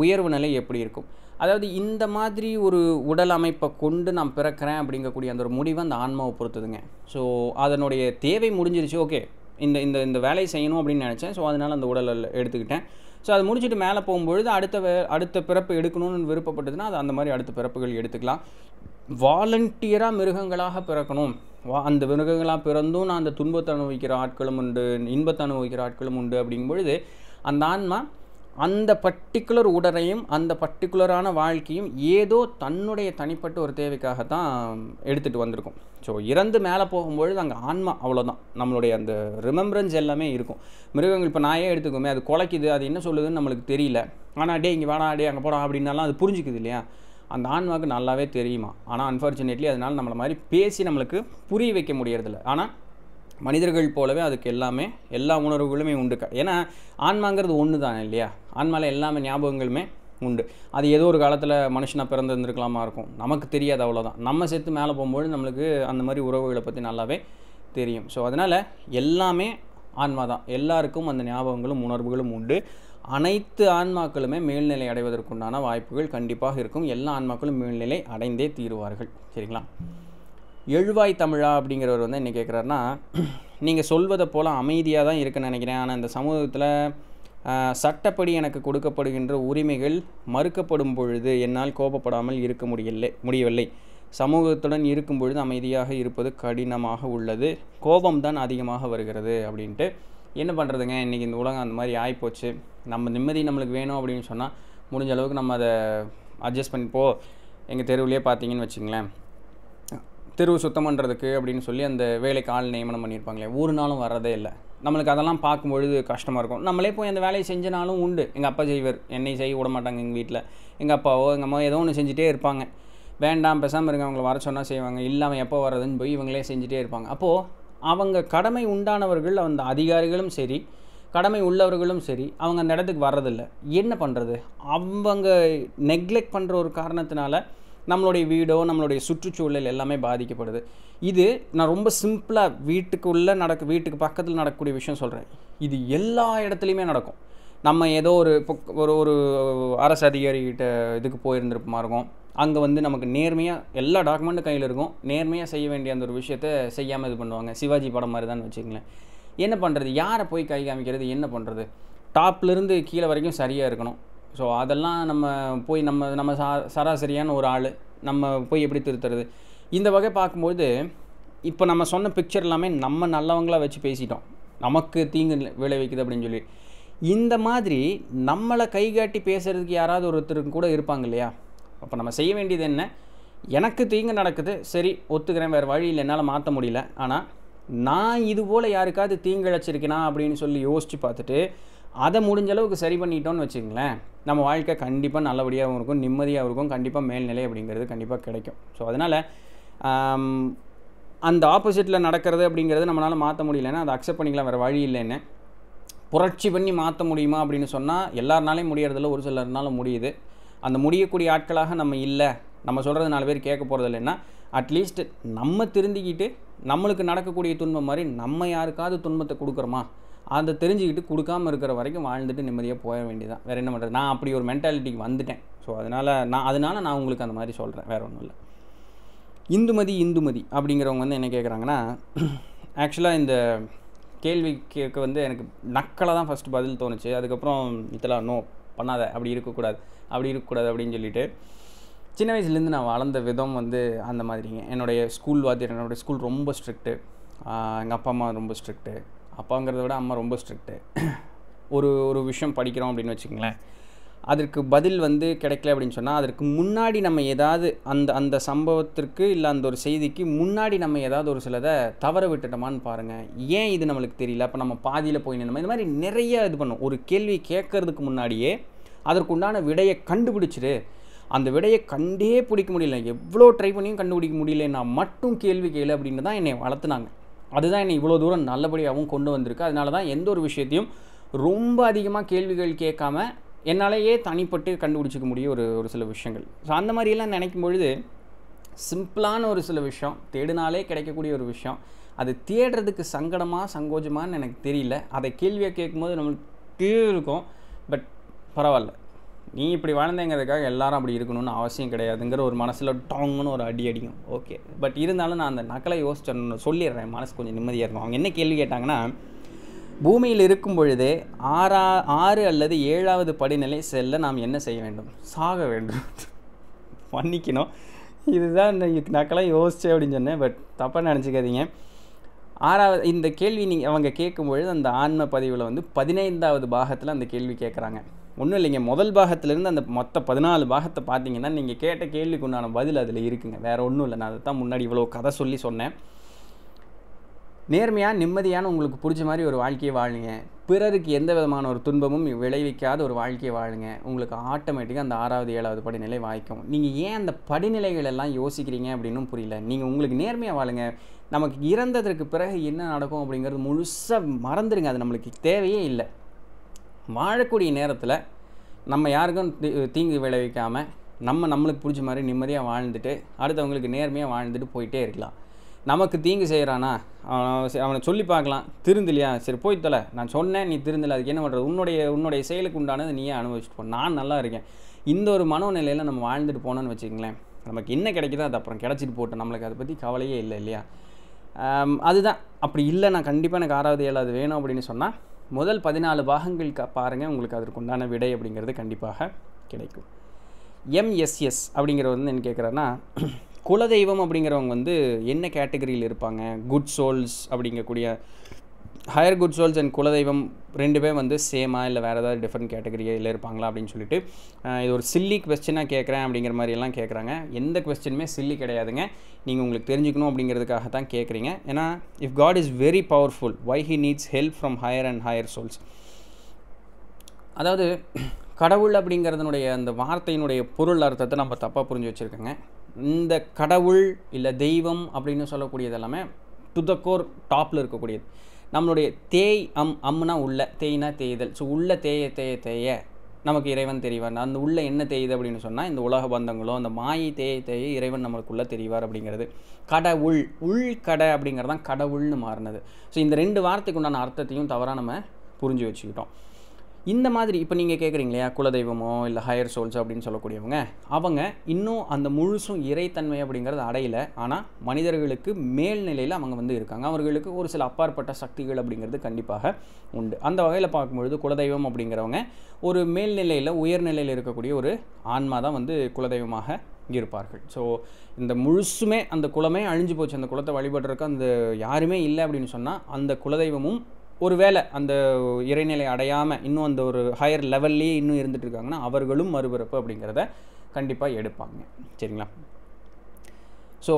உயர்வு நிலை எப்படி இருக்கும்? அதாவது இந்த மாதிரி ஒரு உடல் அமைப்பை கொண்டு நான் பிறக்கிறேன் அப்படிங்கக்கூடிய அந்த ஒரு முடிவை அந்த ஆன்மாவை பொறுத்ததுங்க. ஸோ அதனுடைய தேவை முடிஞ்சிருச்சு ஓகே இந்த இந்த இந்த வேலையை செய்யணும் அப்படின்னு நினச்சேன். ஸோ அதனால் அந்த உடலை எடுத்துக்கிட்டேன். ஸோ அது முடிச்சுட்டு மேலே போகும்பொழுது அடுத்த அடுத்த பிறப்பு எடுக்கணும்னு விருப்பப்பட்டதுன்னா அது அந்த மாதிரி அடுத்த பிறப்புகள் எடுத்துக்கலாம். வாலண்டியராக மிருகங்களாக பிறக்கணும். வா அந்த மிருகங்களாக பிறந்தும் நான் அந்த துன்பத்தை அனுபவிக்கிற ஆட்களும் உண்டு இன்பத்தை அனுபவிக்கிற ஆட்களும் உண்டு அப்படிங்கும் பொழுது அந்த ஆன்மா அந்த பர்டிகுலர் உடலையும் அந்த பர்டிகுலரான வாழ்க்கையும் ஏதோ தன்னுடைய தனிப்பட்ட ஒரு தேவைக்காக தான் எடுத்துகிட்டு வந்திருக்கும். ஸோ இறந்து மேலே போகும்பொழுது அங்கே ஆன்மா அவ்வளோதான் நம்மளுடைய அந்த ரிமெம்பரன்ஸ் எல்லாமே இருக்கும். மிருகங்கள் இப்போ நாயே எடுத்துக்கோமே அது குலைக்குது அது என்ன சொல்லுதுன்னு நம்மளுக்கு தெரியல. ஆனால் டே இங்கே வாடா டே அங்கே போடா அப்படின்னாலாம் அது புரிஞ்சுக்குது இல்லையா? அந்த ஆன்மாவுக்கு நல்லாவே தெரியுமா? ஆனால் அன்ஃபார்ச்சுனேட்லி அதனால் நம்மளை மாதிரி பேசி நம்மளுக்கு புரிய வைக்க முடியறதில்ல. ஆனால் மனிதர்கள் போலவே அதுக்கு எல்லாமே எல்லா உணர்வுகளுமே உண்டு. ஏன்னா ஆன்மாங்கிறது ஒன்று தான் இல்லையா? ஆன்மாவில் எல்லாமே ஞாபகங்களுமே உண்டு. அது ஏதோ ஒரு காலத்தில் மனுஷனாக பிறந்திருந்துருக்கலாமா இருக்கும். நமக்கு தெரியாது அவ்வளோதான் நம்ம சேர்த்து மேலே போகும்போது நம்மளுக்கு அந்த மாதிரி உறவுகளை பற்றி நல்லாவே தெரியும். ஸோ அதனால் எல்லாமே ஆன்மா தான் எல்லாருக்கும் அந்த ஞாபகங்களும் உணர்வுகளும் உண்டு. அனைத்து ஆன்மாக்களுமே மேல்நிலை அடைவதற்குண்டான வாய்ப்புகள் கண்டிப்பாக இருக்கும். எல்லா ஆன்மாக்களும் மேல்நிலை அடைந்தே தீருவார்கள். சரிங்களா? எழுவாய் தமிழா அப்படிங்கிறவர் வந்து என்ன கேட்குறாருன்னா நீங்கள் சொல்வதை போல் அமைதியாக தான் இருக்குன்னு நினைக்கிறேன். ஆனால் இந்த சமூகத்தில் சட்டப்படி எனக்கு கொடுக்கப்படுகின்ற உரிமைகள் மறுக்கப்படும் பொழுது என்னால் கோபப்படாமல் இருக்க முடியலை முடியவில்லை. சமூகத்துடன் இருக்கும் பொழுது அமைதியாக இருப்பது கடினமாக உள்ளது. கோபம்தான் அதிகமாக வருகிறது அப்படின்ட்டு. என்ன பண்ணுறதுங்க இன்றைக்கி இந்த உலகம் அந்த மாதிரி ஆகிப்போச்சு நம்ம நிம்மதி நம்மளுக்கு வேணும் அப்படின்னு சொன்னால் முடிஞ்ச அளவுக்கு நம்ம அதை அட்ஜஸ்ட் பண்ணிப்போ எங்கள் தெருவுலேயே பார்த்தீங்கன்னு வச்சுங்களேன் தெருவு சுத்தம் பண்ணுறதுக்கு அப்படின்னு சொல்லி அந்த வேலைக்கு ஆள் நியமனம் பண்ணியிருப்பாங்களே ஒரு நாளும் வர்றதே இல்லை. நம்மளுக்கு அதெல்லாம் பார்க்கும்பொழுது கஷ்டமாக இருக்கும். நம்மளே போய் அந்த வேலையை செஞ்சனாலும் உண்டு. எங்கள் அப்பா செய்வார். என்னை செய்ய விட மாட்டாங்க எங்கள் வீட்டில் எங்கள் அப்பாவோ எங்கள் அம்மாவோ ஏதோ ஒன்று செஞ்சுட்டே இருப்பாங்க. வேண்டாம் பேசாமல் இருங்க அவங்கள வர சொன்னால் செய்வாங்க. இல்லாமல் எப்போ வர்றதுன்னு போய் இவங்களே செஞ்சுட்டே இருப்பாங்க. அப்போது அவங்க கடமை உண்டானவர்கள் அந்த அதிகாரிகளும் சரி கடமை உள்ளவர்களும் சரி அவங்க அந்த இடத்துக்கு வர்றதில்ல. என்ன பண்ணுறது அவங்க நெக்லெக்ட் பண்ணுற ஒரு காரணத்தினால நம்மளுடைய வீடோ நம்மளுடைய சுற்றுச்சூழல் எல்லாமே பாதிக்கப்படுது. இது நான் ரொம்ப சிம்பிளாக வீட்டுக்குள்ளே நடக்க வீட்டுக்கு பக்கத்தில் நடக்கக்கூடிய விஷயம் சொல்கிறேன் இது எல்லா இடத்துலையுமே நடக்கும். நம்ம ஏதோ ஒரு ஒரு ஒரு அரசு அதிகாரிகிட்ட இதுக்கு போயிருந்திருப்போமா இருக்கும். அங்கே வந்து நமக்கு நேர்மையாக எல்லா டாக்குமெண்ட்டும் கையில் இருக்கும். நேர்மையாக செய்ய வேண்டிய அந்த ஒரு விஷயத்த செய்யாமல் இது பண்ணுவாங்க. சிவாஜி படம் மாதிரி தான் வச்சுக்கங்களேன். என்ன பண்ணுறது யாரை போய் கை காமிக்கிறது? என்ன பண்ணுறது டாப்லேருந்து கீழே வரைக்கும் சரியாக இருக்கணும். ஸோ அதெல்லாம் நம்ம போய் நம்ம நம்ம சா சராசரியான ஒரு ஆள். நம்ம போய் எப்படி திருத்துறது? இந்த வகை பார்க்கும்போது இப்போ நம்ம சொன்ன பிக்சர் எல்லாமே நம்ம நல்லவங்களாக வச்சு பேசிட்டோம். நமக்கு தீங்கு விளைவிக்குது அப்படின்னு சொல்லி. இந்த மாதிரி நம்மளை கைகாட்டி பேசுகிறதுக்கு யாராவது ஒருத்தருக்கு கூட இருப்பாங்க இல்லையா? அப்போ நம்ம செய்ய வேண்டியது என்ன? எனக்கு தீங்கு நடக்குது. சரி ஒத்துக்கிறேன். வேறு வழி இல்லை. என்னால் மாற்ற முடியல. ஆனால் நான் இது போல் யாருக்காவது தீங்கிழைச்சிருக்கேனா அப்படின்னு சொல்லி யோசித்து பார்த்துட்டு அதை முடிஞ்ச அளவுக்கு சரி பண்ணிட்டோன்னு வச்சுங்களேன் நம்ம வாழ்க்கை கண்டிப்பாக நல்லபடியாகவும் இருக்கும் நிம்மதியாகவும் இருக்கும் கண்டிப்பாக மேல்நிலை அப்படிங்கிறது கண்டிப்பாக கிடைக்கும். ஸோ அதனால் அந்த ஆப்போசிட்டில் நடக்கிறது அப்படிங்கிறது நம்மளால் மாற்ற முடியலன்னா அதை அக்செப்ட் பண்ணிக்கலாம் வேறு வழி இல்லைன்னு. புரட்சி பண்ணி மாற்ற முடியுமா அப்படின்னு சொன்னால் எல்லாருனாலையும் முடியறதில்ல ஒரு சிலர்னால முடியுது. அந்த முடியக்கூடிய ஆட்களாக நம்ம இல்லை. நம்ம சொல்கிறது நாலு பேர் கேட்க போகிறது இல்லைன்னா அட்லீஸ்ட் நம்ம திருந்திக்கிட்டு நம்மளுக்கு நடக்கக்கூடிய துன்பம் மாதிரி நம்ம யாருக்காவது துன்பத்தை கொடுக்குறோமா? அதை தெரிஞ்சுக்கிட்டு கொடுக்காம இருக்கிற வரைக்கும் வாழ்ந்துட்டு நிம்மதியாக போக வேண்டியதான் வேறு என்ன பண்ணுறது நான் அப்படி ஒரு மென்டாலிட்டிக்கு வந்துட்டேன். ஸோ அதனால் நான் அதனால் நான் உங்களுக்கு அந்த மாதிரி சொல்கிறேன் வேறு ஒன்றும் இல்லை. இந்துமதி இந்துமதி அப்படிங்கிறவங்க வந்து என்ன கேட்குறாங்கன்னா ஆக்சுவலாக இந்த கேள்வி கேட்க வந்து எனக்கு நக்கலை தான் ஃபஸ்ட்டு பதில் தோணுச்சு. அதுக்கப்புறம் இதெல்லாம் நோ பண்ணாத. அப்படி இருக்கக்கூடாது. அப்படி இருக்கக்கூடாது. அப்படின்னு சொல்லிட்டு சின்ன வயசுலேருந்து நான் வளர்ந்த விதம் வந்து அந்த மாதிரிங்க. என்னுடைய ஸ்கூல் வாத்தியார் என்னுடைய ஸ்கூல் ரொம்ப ஸ்ட்ரிக்ட்டு எங்கள் அப்பா அம்மா ரொம்ப ஸ்ட்ரிக்ட்டு அப்பாங்கிறத விட அம்மா ரொம்ப ஸ்ட்ரிக்ட்டு ஒரு ஒரு விஷயம் படிக்கிறோம் அப்படின்னு வச்சுக்கங்களேன். அதற்கு பதில் வந்து கிடைக்கல அப்படின்னு சொன்னால் அதற்கு முன்னாடி நம்ம ஏதாவது அந்த அந்த சம்பவத்திற்கு இல்லை அந்த ஒரு செய்திக்கு முன்னாடி நம்ம ஏதாவது ஒரு சிலதை தவற விட்டுட்டோமான்னு பாருங்கள் ஏன் இது நம்மளுக்கு தெரியல? அப்போ நம்ம பாதியில் போய் நின்னோம்? இந்த மாதிரி நிறைய இது பண்ணும். ஒரு கேள்வி கேட்கறதுக்கு முன்னாடியே அதற்குண்டான விடையை கண்டுபிடிச்சிரு. அந்த விடையை கண்டே பிடிக்க முடியல. எவ்வளோ ட்ரை பண்ணியும் கண்டுபிடிக்க முடியலன்னா மட்டும் கேள்வி கேளு அப்படின்னு தான் என்னை வளர்த்துனாங்க. அதுதான் என்னை இவ்வளோ தூரம் நல்லபடியாகவும் கொண்டு வந்திருக்கு. அதனால தான் எந்த ஒரு விஷயத்தையும் ரொம்ப அதிகமாக கேள்விகள் கேட்காம என்னாலேயே தனிப்பட்டு கண்டுபிடிச்சிக்க முடியும் ஒரு ஒரு சில விஷயங்கள். ஸோ அந்த மாதிரியெல்லாம் நினைக்கும் பொழுது சிம்பிளான ஒரு சில விஷயம் தேடினாலே கிடைக்கக்கூடிய ஒரு விஷயம் அது தேடுறதுக்கு சங்கடமாக சங்கோஜமானு எனக்கு தெரியல. அதை கேள்வியாக கேட்கும்போது நம்மளுக்கு இருக்கும் பட் பரவாயில்ல. நீ இப்படி வாழ்ந்தேங்கிறதுக்காக எல்லாரும் அப்படி இருக்கணும்னு அவசியம் கிடையாதுங்கிற ஒரு மனசில் டாங்குன்னு ஒரு அடி அடிக்கும். ஓகே பட் இருந்தாலும் நான் அந்த நக்கலை யோசிச்சேன்னு சொல்லிடுறேன். மனசு கொஞ்சம் நிம்மதியாக இருக்கும். அவங்க என்ன கேள்வி கேட்டாங்கன்னா பூமியில் இருக்கும் பொழுதே ஆறா ஆறு அல்லது ஏழாவது படிநிலை செல்ல நாம் என்ன செய்ய வேண்டும்? சாக வேண்டும். மன்னிக்கணும். இதுதான் இந்த நக்கலாக யோசிச்சேன் அப்படின்னு சொன்னேன். பட் தப்பாக நினச்சிக்காதீங்க. ஆறாவது இந்த கேள்வி நீங்கள் அவங்க கேட்கும்பொழுது அந்த ஆன்ம பதிவில் வந்து பதினைந்தாவது பாகத்தில் அந்த கேள்வி கேட்குறாங்க ஒன்றும் இல்லைங்க. முதல் பாகத்துலேருந்து அந்த மொத்த பதினாலு பாகத்தை பார்த்தீங்கன்னா நீங்கள் கேட்ட கேள்விக்கு உண்டான பதில் அதில் இருக்குங்க. வேறு ஒன்றும் இல்லை. நான் அதை தான் முன்னாடி இவ்வளோ கதை சொல்லி சொன்னேன். நேர்மையாக நிம்மதியான உங்களுக்கு பிடிச்ச மாதிரி ஒரு வாழ்க்கையை வாழுங்க. பிறருக்கு எந்த விதமான ஒரு துன்பமும் விளைவிக்காத ஒரு வாழ்க்கையை வாழுங்க. உங்களுக்கு ஆட்டோமேட்டிக்காக அந்த ஆறாவது ஏழாவது படிநிலை வாய்க்கும். நீங்கள் ஏன் அந்த படிநிலைகள் எல்லாம் யோசிக்கிறீங்க அப்படின்னும் புரியல. நீங்கள் உங்களுக்கு நேர்மையாக வாழுங்க. நமக்கு இறந்ததற்கு பிறகு என்ன நடக்கும் அப்படிங்கிறது முழுசாக மறந்துடுங்க அது நம்மளுக்கு தேவையே இல்லை. வாழக்கூடிய நேரத்தில் நம்ம யாருக்கும் தீங்கு விளைவிக்காமல் நம்ம நம்மளுக்கு பிடிச்ச மாதிரி நிம்மதியாக வாழ்ந்துட்டு அடுத்தவங்களுக்கு நேர்மையாக வாழ்ந்துட்டு போயிட்டே இருக்கலாம். நமக்கு தீங்கு செய்கிறானா அவனை சொல்லி பார்க்கலாம். திருந்தலையா? சரி போய் தொலை. நான் சொன்னேன் நீ திருந்தலை. அதுக்கு என்ன பண்ணுறது உன்னுடைய உன்னுடைய செயலுக்கு உண்டானது நீயே அனுபவிச்சுட்டு போ. நான் நல்லா இருக்கேன். இந்த ஒரு மனோநிலையில் நம்ம வாழ்ந்துட்டு போனோன்னு வச்சுக்கங்களேன் நமக்கு என்ன கிடைக்குதோ அது அப்புறம் கிடச்சிட்டு போட்டோம் நம்மளுக்கு அதை பற்றி கவலையே இல்லை இல்லையா? அதுதான். அப்படி இல்லை நான் கண்டிப்பாக எனக்கு ஆறாவது ஏழாவது வேணும் அப்படின்னு சொன்னால் முதல் பதினாலு பாகங்கள் க பாருங்கள் உங்களுக்கு அதற்கு உண்டான விடை அப்படிங்கிறது கண்டிப்பாக கிடைக்கும். எம்எஸ்எஸ் அப்படிங்கிறவர் வந்து என்ன கேட்குறாருன்னா *clears throat* குலதெய்வம் அப்படிங்கிறவங்க வந்து என்ன கேட்டகரியில் இருப்பாங்க? குட் சோல்ஸ் அப்படிங்கக்கூடிய ஹையர் குட் சோல்ஸ் அண்ட் குலதெய்வம் ரெண்டு பேர் வந்து சேமா இல்லை வேறு ஏதாவது டிஃப்ரெண்ட் கேட்டகரியில் இருப்பாங்களா அப்படின்னு சொல்லிட்டு இது ஒரு சில்லி கொஸ்டினாக கேட்குறேன் அப்படிங்கிற மாதிரியெல்லாம் கேட்குறாங்க எந்த கொஸ்டினுமே சில்லி கிடையாதுங்க. நீங்கள் உங்களுக்கு தெரிஞ்சுக்கணும் அப்படிங்கிறதுக்காக தான் கேட்குறீங்க ஏன்னா if God is very powerful why he needs help from higher and higher souls அதாவது கடவுள் அப்படிங்கிறதுனுடைய அந்த வார்த்தையினுடைய பொருள் அர்த்தத்தை நம்ம தப்பாக புரிஞ்சு வச்சுருக்கோங்க. இந்த கடவுள் இல்லை தெய்வம் அப்படின்னு சொல்லக்கூடியது எல்லாமே டு த கோர் டாப்பில் இருக்கக்கூடியது. நம்மளுடைய தேய் அம் அம்னா உள்ள தேய்னா தேய்தல். ஸோ உள்ள தேய தேய தேய. நமக்கு இறைவன் தெரிவார். அந்த உள்ள என்ன தெரியுது அப்படின்னு சொன்னால் இந்த உலக பந்தங்களோ அந்த மாயை தேய தேய இறைவன் நம்மளுக்குள்ளே தெரிவார் அப்படிங்கிறது. கடவுள் உள் கடை அப்படிங்கிறது தான் கடவுள்னு மாறினது. ஸோ இந்த ரெண்டு வார்த்தைக்கு உண்டான அர்த்தத்தையும் தவறாக நம்ம புரிஞ்சு வச்சுக்கிட்டோம். இந்த மாதிரி இப்போ நீங்கள் கேட்குறீங்க இல்லையா குலதெய்வமோ இல்லை ஹையர் சோல்ஸ் அப்படின்னு சொல்லக்கூடியவங்க அவங்க இன்னும் அந்த முழுசும் இறைத்தன்மை அப்படிங்கிறது அடையலை. ஆனால் மனிதர்களுக்கு மேல்நிலையில் அவங்க வந்து இருக்காங்க. அவர்களுக்கு ஒரு சில அப்பாற்பட்ட சக்திகள் அப்படிங்கிறது கண்டிப்பாக உண்டு. அந்த வகையில் பார்க்கும்பொழுது குலதெய்வம் அப்படிங்கிறவங்க ஒரு மேல்நிலையில் உயர்நிலையில் இருக்கக்கூடிய ஒரு ஆன்மா தான் வந்து குலதெய்வமாக இருப்பார்கள். ஸோ இந்த முழுசுமே அந்த குலமே அழிஞ்சு போச்சு. அந்த குலத்தை வழிபடுறதுக்கு அந்த யாருமே இல்லை அப்படின்னு சொன்னால் அந்த குலதெய்வமும் ஒருவேளை அந்த இறைநிலை அடையாமல் இன்னும் அந்த ஒரு ஹையர் லெவல்லையே இன்னும் இருந்துட்டு இருக்காங்கன்னா அவர்களும் மறுபிறப்பு அப்படிங்கிறத கண்டிப்பாக எடுப்பாங்க. சரிங்களா? ஸோ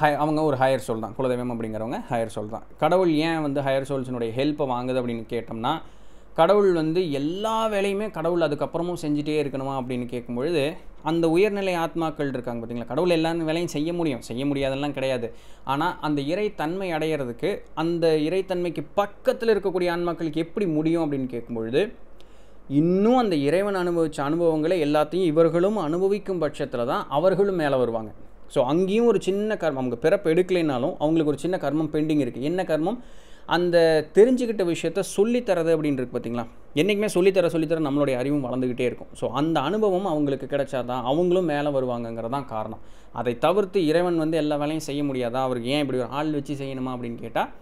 ஹை அவங்க ஒரு ஹையர் சோல் தான். குலதெய்வம் அப்படிங்கிறவங்க ஹையர் சோல் தான். கடவுள் ஏன் வந்து ஹையர் சோல்ஸினுடைய ஹெல்ப்பை வாங்குது அப்படின்னு கேட்டோம்னா கடவுள் வந்து எல்லா வேலையுமே கடவுள் அதுக்கப்புறமும் செஞ்சுட்டே இருக்கணுமா அப்படின்னு கேட்கும்பொழுது அந்த உயர்நிலை ஆத்மாக்கள் இருக்காங்க பார்த்தீங்களா? கடவுள் எல்லா வேலையும் செய்ய முடியும். செய்ய முடியாதெல்லாம் கிடையாது. ஆனால் அந்த இறைத்தன்மை அடையிறதுக்கு அந்த இறைத்தன்மைக்கு பக்கத்தில் இருக்கக்கூடிய ஆன்மாக்களுக்கு எப்படி முடியும் அப்படின்னு கேட்கும்பொழுது இன்னும் அந்த இறைவன் அனுபவித்த அனுபவங்களை எல்லாத்தையும் இவர்களும் அனுபவிக்கும் பட்சத்தில் தான் அவர்களும் மேலே வருவாங்க. ஸோ அங்கேயும் ஒரு சின்ன கர்மம். அவங்க பிறப்பு எடுக்கலைனாலும் அவங்களுக்கு ஒரு சின்ன கர்மம் பெண்டிங் இருக்குது என்ன கர்மம்? அந்த தெரிஞ்சுக்கிட்ட விஷயத்த சொல்லித்தரது அப்படின்னு இருக்கு பார்த்தீங்களா? என்றைக்குமே சொல்லித்தர சொல்லித்தர நம்மளுடைய அறிவும் வளர்ந்துக்கிட்டே இருக்கும். ஸோ அந்த அனுபவம் அவங்களுக்கு கிடைச்சாதான் அவங்களும் மேலே வருவாங்கங்கிறதான் காரணம். அதை தவிர்த்து இறைவன் வந்து எல்லா வேலையும் செய்ய முடியாதா? அவருக்கு ஏன் இப்படி ஒரு ஆள் வச்சு செய்யணுமா அப்படின்னு கேட்டால்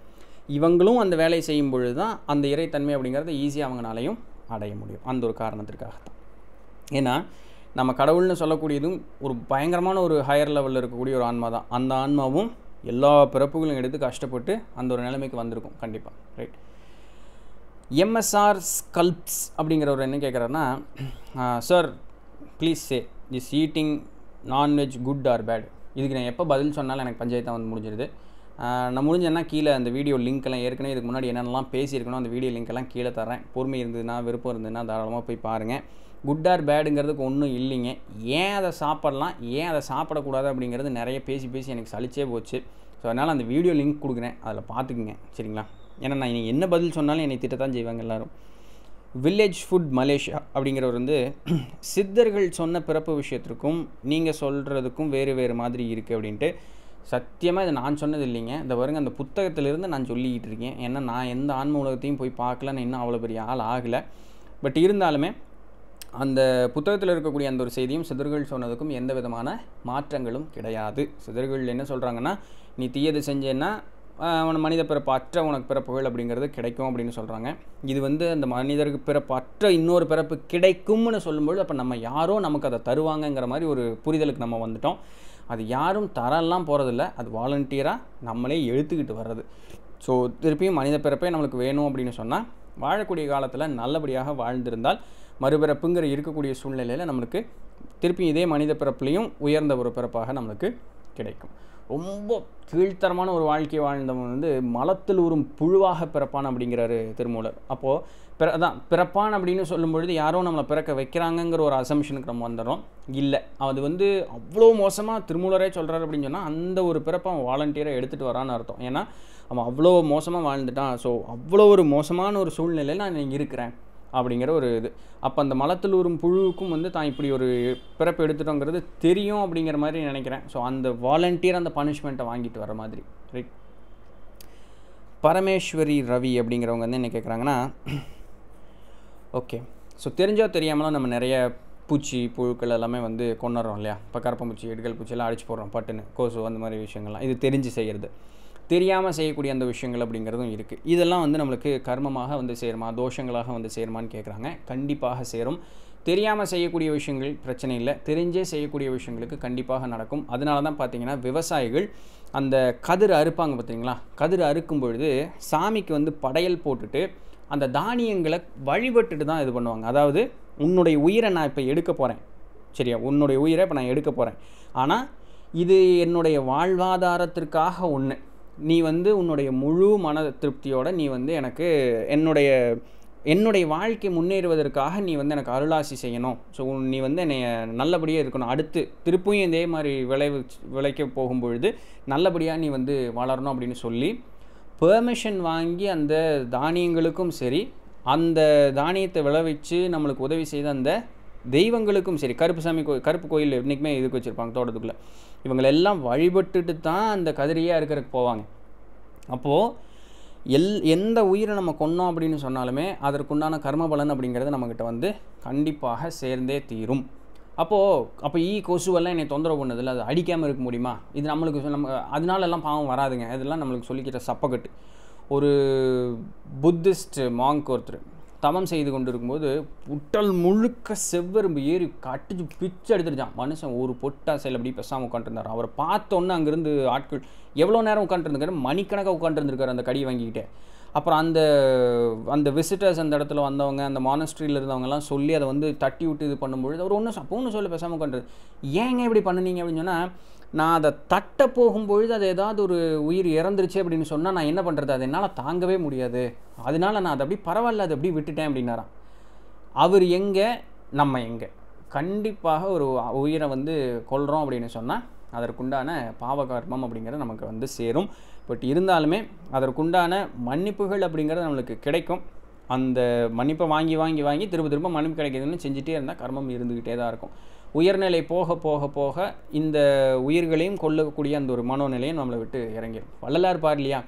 இவங்களும் அந்த வேலையை செய்யும் பொழுது தான் அந்த இறைத்தன்மை அப்படிங்கிறத ஈஸியாக அவங்களாலையும் அடைய முடியும். அந்த ஒரு காரணத்திற்காக தான் ஏன்னா நம்ம கடவுள்னு சொல்லக்கூடியதும் ஒரு பயங்கரமான ஒரு ஹையர் லெவலில் இருக்கக்கூடிய ஒரு ஆன்மா தான் அந்த ஆன்மாவும் எல்லா பிறப்புகளும் எடுத்து கஷ்டப்பட்டு அந்த ஒரு நிலைமைக்கு வந்திருக்கும். கண்டிப்பாக ரைட் எம்எஸ்ஆர் ஸ்கல்ப்ஸ் அப்படிங்கிறவர் என்ன கேட்குறாருன்னா sir please say is eating non veg good or bad இதுக்கு நான் எப்போ பதில் சொன்னாலும் எனக்கு பஞ்சாயத்தான் வந்து முடிஞ்சிருது. நான் முடிஞ்சேன்னா கீழே அந்த வீடியோ லிங்க்கெல்லாம் ஏற்கனவே இதுக்கு முன்னாடி என்னென்னலாம் பேசியிருக்கணும் அந்த வீடியோ லிங்க்கெல்லாம் கீழே தரேன் பொறுமை இருந்ததுன்னா விருப்பம் இருந்ததுன்னா தாராளமாக போய் பாருங்கள் குட் ஆர் பேடுங்கிறதுக்கு ஒன்றும் இல்லைங்க. ஏன் அதை சாப்பிட்லாம்? ஏன் அதை சாப்பிடக்கூடாது அப்படிங்கிறது நிறைய பேசி பேசி எனக்கு சளிச்சே போச்சு. ஸோ அதனால் அந்த வீடியோ லிங்க் கொடுக்குறேன். அதில் பார்த்துக்குங்க. சரிங்களா? ஏன்னா நான் நீங்கள் என்ன பதில் சொன்னாலும் என்னை திட்டத்தான் செய்வாங்க எல்லோரும். வில்லேஜ் ஃபுட் மலேசியா அப்படிங்கிறவர் வந்து சித்தர்கள் சொன்ன பிறப்பு விஷயத்திற்கும் நீங்கள் சொல்கிறதுக்கும் வேறு வேறு மாதிரி இருக்குது அப்படின்ட்டு சத்தியமாக இதை நான் சொன்னது இல்லைங்க. இந்த வருங்க அந்த புத்தகத்திலிருந்து நான் சொல்லிக்கிட்டு இருக்கேன். ஏன்னா நான் எந்த ஆன்ம உலகத்தையும் போய் பார்க்கல நான் இன்னும் அவ்வளோ பெரிய ஆள் ஆகலை. பட் இருந்தாலுமே அந்த புத்தகத்தில் இருக்கக்கூடிய அந்த ஒரு செய்தியும் சிதர்கள் சொன்னதுக்கும் எந்த விதமான மாற்றங்களும் கிடையாது. சிதர்கள் என்ன சொல்கிறாங்கன்னா நீ தீயது செஞ்சேன்னா அவன் மனித பிறப்பு அற்ற உனக்கு பிறப்புகள் அப்படிங்கிறது கிடைக்கும் அப்படின்னு சொல்கிறாங்க இது வந்து அந்த மனிதருக்கு பிறப்பற்ற இன்னொரு பிறப்பு கிடைக்கும்னு சொல்லும்போது அப்போ நம்ம யாரோ நமக்கு அதை தருவாங்கங்கிற மாதிரி ஒரு புரிதலுக்கு நம்ம வந்துட்டோம். அது யாரும் தரலாம் போகிறதில்ல அது வாலண்டியராக நம்மளே எழுத்துக்கிட்டு வர்றது. ஸோ திருப்பியும் மனித பிறப்பே நம்மளுக்கு வேணும் அப்படின்னு சொன்னால் வாழக்கூடிய காலத்தில் நல்லபடியாக வாழ்ந்திருந்தால் மறுபிறப்புங்கிற இருக்கக்கூடிய சூழ்நிலையில் நம்மளுக்கு திருப்பி இதே மனித பிறப்புலையும் உயர்ந்த ஒரு பிறப்பாக நம்மளுக்கு கிடைக்கும். ரொம்ப கீழ்த்தரமான ஒரு வாழ்க்கை வாழ்ந்தவன் வந்து மலத்தில் ஊறும் புழுவாக பிறப்பான் அப்படிங்கிறாரு திருமூலர். அப்போது பிற அதான் பிறப்பான் அப்படின்னு சொல்லும்பொழுது யாரோ நம்மளை பிறக்க வைக்கிறாங்கங்கிற ஒரு அசம்ஷனுக்கு நம்ம வந்துடுறோம். இல்லை அது வந்து அவ்வளோ மோசமாக திருமூலரே சொல்கிறாரு அப்படின்னு சொன்னால் அந்த ஒரு பிறப்பை அவன் வாலண்டியராக எடுத்துகிட்டு வரான்னு அர்த்தம். ஏன்னா அவன் அவ்வளோ மோசமாக வாழ்ந்துட்டான். ஸோ அவ்வளோ ஒரு மோசமான ஒரு சூழ்நிலையில் நான் இருக்கிறேன். அப்படிங்கிற ஒரு இது. அப்போ அந்த மலத்தில் வரும் புழுவுக்கும் வந்து தான் இப்படி ஒரு பிறப்பு எடுத்துட்டோங்கிறது தெரியும் அப்படிங்கிற மாதிரி நினைக்கிறேன். ஸோ அந்த வாலண்டியர் அந்த பனிஷ்மெண்ட்டை வாங்கிட்டு வர மாதிரி. ரைட் பரமேஸ்வரி ரவி அப்படிங்கிறவங்க வந்து என்ன கேட்குறாங்கன்னா ஓகே ஸோ தெரிஞ்சோ தெரியாமலாம் நம்ம நிறைய பூச்சி புழுக்கள் எல்லாமே வந்து கொண்டுறோம் இல்லையா? இப்போ கரப்பம்பூச்சி எடுக்கல் பூச்சியெல்லாம் அடிச்சு போடுறோம் பட்டுன்னு கோசு அந்த மாதிரி விஷயங்கள்லாம். இது தெரிஞ்சு செய்கிறது தெரியாமல் செய்யக்கூடிய அந்த விஷயங்கள் அப்படிங்கிறதும் இருக்குது இதெல்லாம் வந்து நம்மளுக்கு கர்மமாக வந்து சேருமா தோஷங்களாக வந்து சேருமான்னு கேட்குறாங்க கண்டிப்பாக சேரும். தெரியாமல் செய்யக்கூடிய விஷயங்கள் பிரச்சனை இல்லை. தெரிஞ்சே செய்யக்கூடிய விஷயங்களுக்கு கண்டிப்பாக நடக்கும். அதனால தான் பார்த்தீங்கன்னா விவசாயிகள் அந்த கதிர் அறுப்பாங்க பார்த்தீங்களா கதிர் அறுக்கும் பொழுது சாமிக்கு வந்து படையல் போட்டுட்டு அந்த தானியங்களை வழிபட்டுட்டு தான் இது பண்ணுவாங்க. அதாவது உன்னுடைய உயிரை நான் இப்போ எடுக்க போகிறேன் சரியா? உன்னுடைய உயிரை இப்போ நான் எடுக்க போகிறேன் ஆனால் இது என்னுடைய வாழ்வாதாரத்திற்காக ஒன்று நீ வந்து உன்னுடைய முழு மன திருப்தியோடு நீ வந்து எனக்கு என்னுடைய என்னுடைய வாழ்க்கை முன்னேறுவதற்காக நீ வந்து எனக்கு அருளாசி செய்யணும். ஸோ நீ வந்து என்னை நல்லபடியாக இருக்கணும். அடுத்து திருப்பியும் இதே மாதிரி விளைவு விளைக்க போகும்பொழுது நல்லபடியாக நீ வந்து வளரணும் அப்படின்னு சொல்லி பெர்மிஷன் வாங்கி அந்த தானியங்களுக்கும் சரி அந்த தானியத்தை விளைவிச்சு நம்மளுக்கு உதவி செய்த அந்த தெய்வங்களுக்கும் சரி கருப்பு சாமி கோ கருப்பு கோயில் என்றைக்குமே இதுக்கு வச்சுருப்பாங்க தோட்டத்துக்குள்ளே. இவங்களெல்லாம் வழிபட்டுட்டு தான் அந்த கதிரியாக இருக்கிறதுக்கு போவாங்க. அப்போது எல் எந்த உயிரை நம்ம கொன்னோம் அப்படின்னு சொன்னாலுமே அதற்குண்டான கர்ம பலன் அப்படிங்கிறது நம்மக்கிட்ட வந்து கண்டிப்பாக சேர்ந்தே தீரும். அப்போது அப்போ ஈ கொசுவெல்லாம் என்னை தொந்தரவு பண்ணதில்ல. அது அடிக்காமல் இருக்க முடியுமா? இது நம்மளுக்கு நம்ம அதனாலெல்லாம் பாவம் வராதுங்க. இதெல்லாம் நம்மளுக்கு சொல்லிக்கிற சப்பக்கட்டு. ஒரு புத்திஸ்ட் மாங்க் ஒருத்தர் தவம் செய்து கொண்டு இருக்கும்போது உட்டல் முழுக்க செவ்வரும்பு ஏறி கட்டிச்சு பிச்சு எடுத்துருச்சான். மனுஷன் ஒரு பொட்டா செயல் அப்படி பேசாமல் உட்காந்துருந்தார் அவரை பார்த்தோன்னே அங்கேருந்து ஆட்கள் எவ்வளோ நேரம் உட்காந்துருந்துருக்காரு மணிக்கணக்காக உட்காந்துருந்துருக்காரு அந்த கடியை வாங்கிக்கிட்டே. அப்புறம் அந்த அந்த விசிட்டர்ஸ் அந்த இடத்துல வந்தவங்க அந்த மானஸ்ட்ரியில் இருந்தவங்கலாம் சொல்லி அதை வந்து தட்டி விட்டு இது பண்ணும்பொழுது அவர் ஒன்றும் அப்போ ஒன்றும் சொல்ல பேசாமல் உட்காந்துருது ஏங்க இப்படி பண்ணுனீங்க அப்படின்னு சொன்னால் நான் அதை தட்ட போகும்பொழுது அது ஏதாவது ஒரு உயிர் இறந்துருச்சு அப்படின்னு சொன்னால் நான் என்ன பண்ணுறது அது என்னால் தாங்கவே முடியாது. அதனால நான் அதை அப்படி பரவாயில்ல அதை அப்படி விட்டுட்டேன் அப்படின்னாராம். அவர் எங்கே? நம்ம எங்கே? கண்டிப்பாக ஒரு உயிரை வந்து கொல்கிறோம் அப்படின்னு சொன்னால் அதற்குண்டான பாவகர்மம் அப்படிங்கிறது நமக்கு வந்து சேரும். பட் இருந்தாலுமே அதற்குண்டான மன்னிப்புகள் அப்படிங்கிறது நம்மளுக்கு கிடைக்கும். அந்த மன்னிப்பை வாங்கி வாங்கி வாங்கி திரும்ப திரும்ப மன்னிப்பு கிடைக்கிதுன்னு செஞ்சுட்டே இருந்தால் கர்மம் இருந்துக்கிட்டே தான் இருக்கும். உயர்நிலை போக போக போக இந்த உயிர்களையும் கொல்லக்கூடிய அந்த ஒரு மனோநிலையும் நம்மளை விட்டு இறங்கிடும் வள்ளலார் பார் இல்லையா?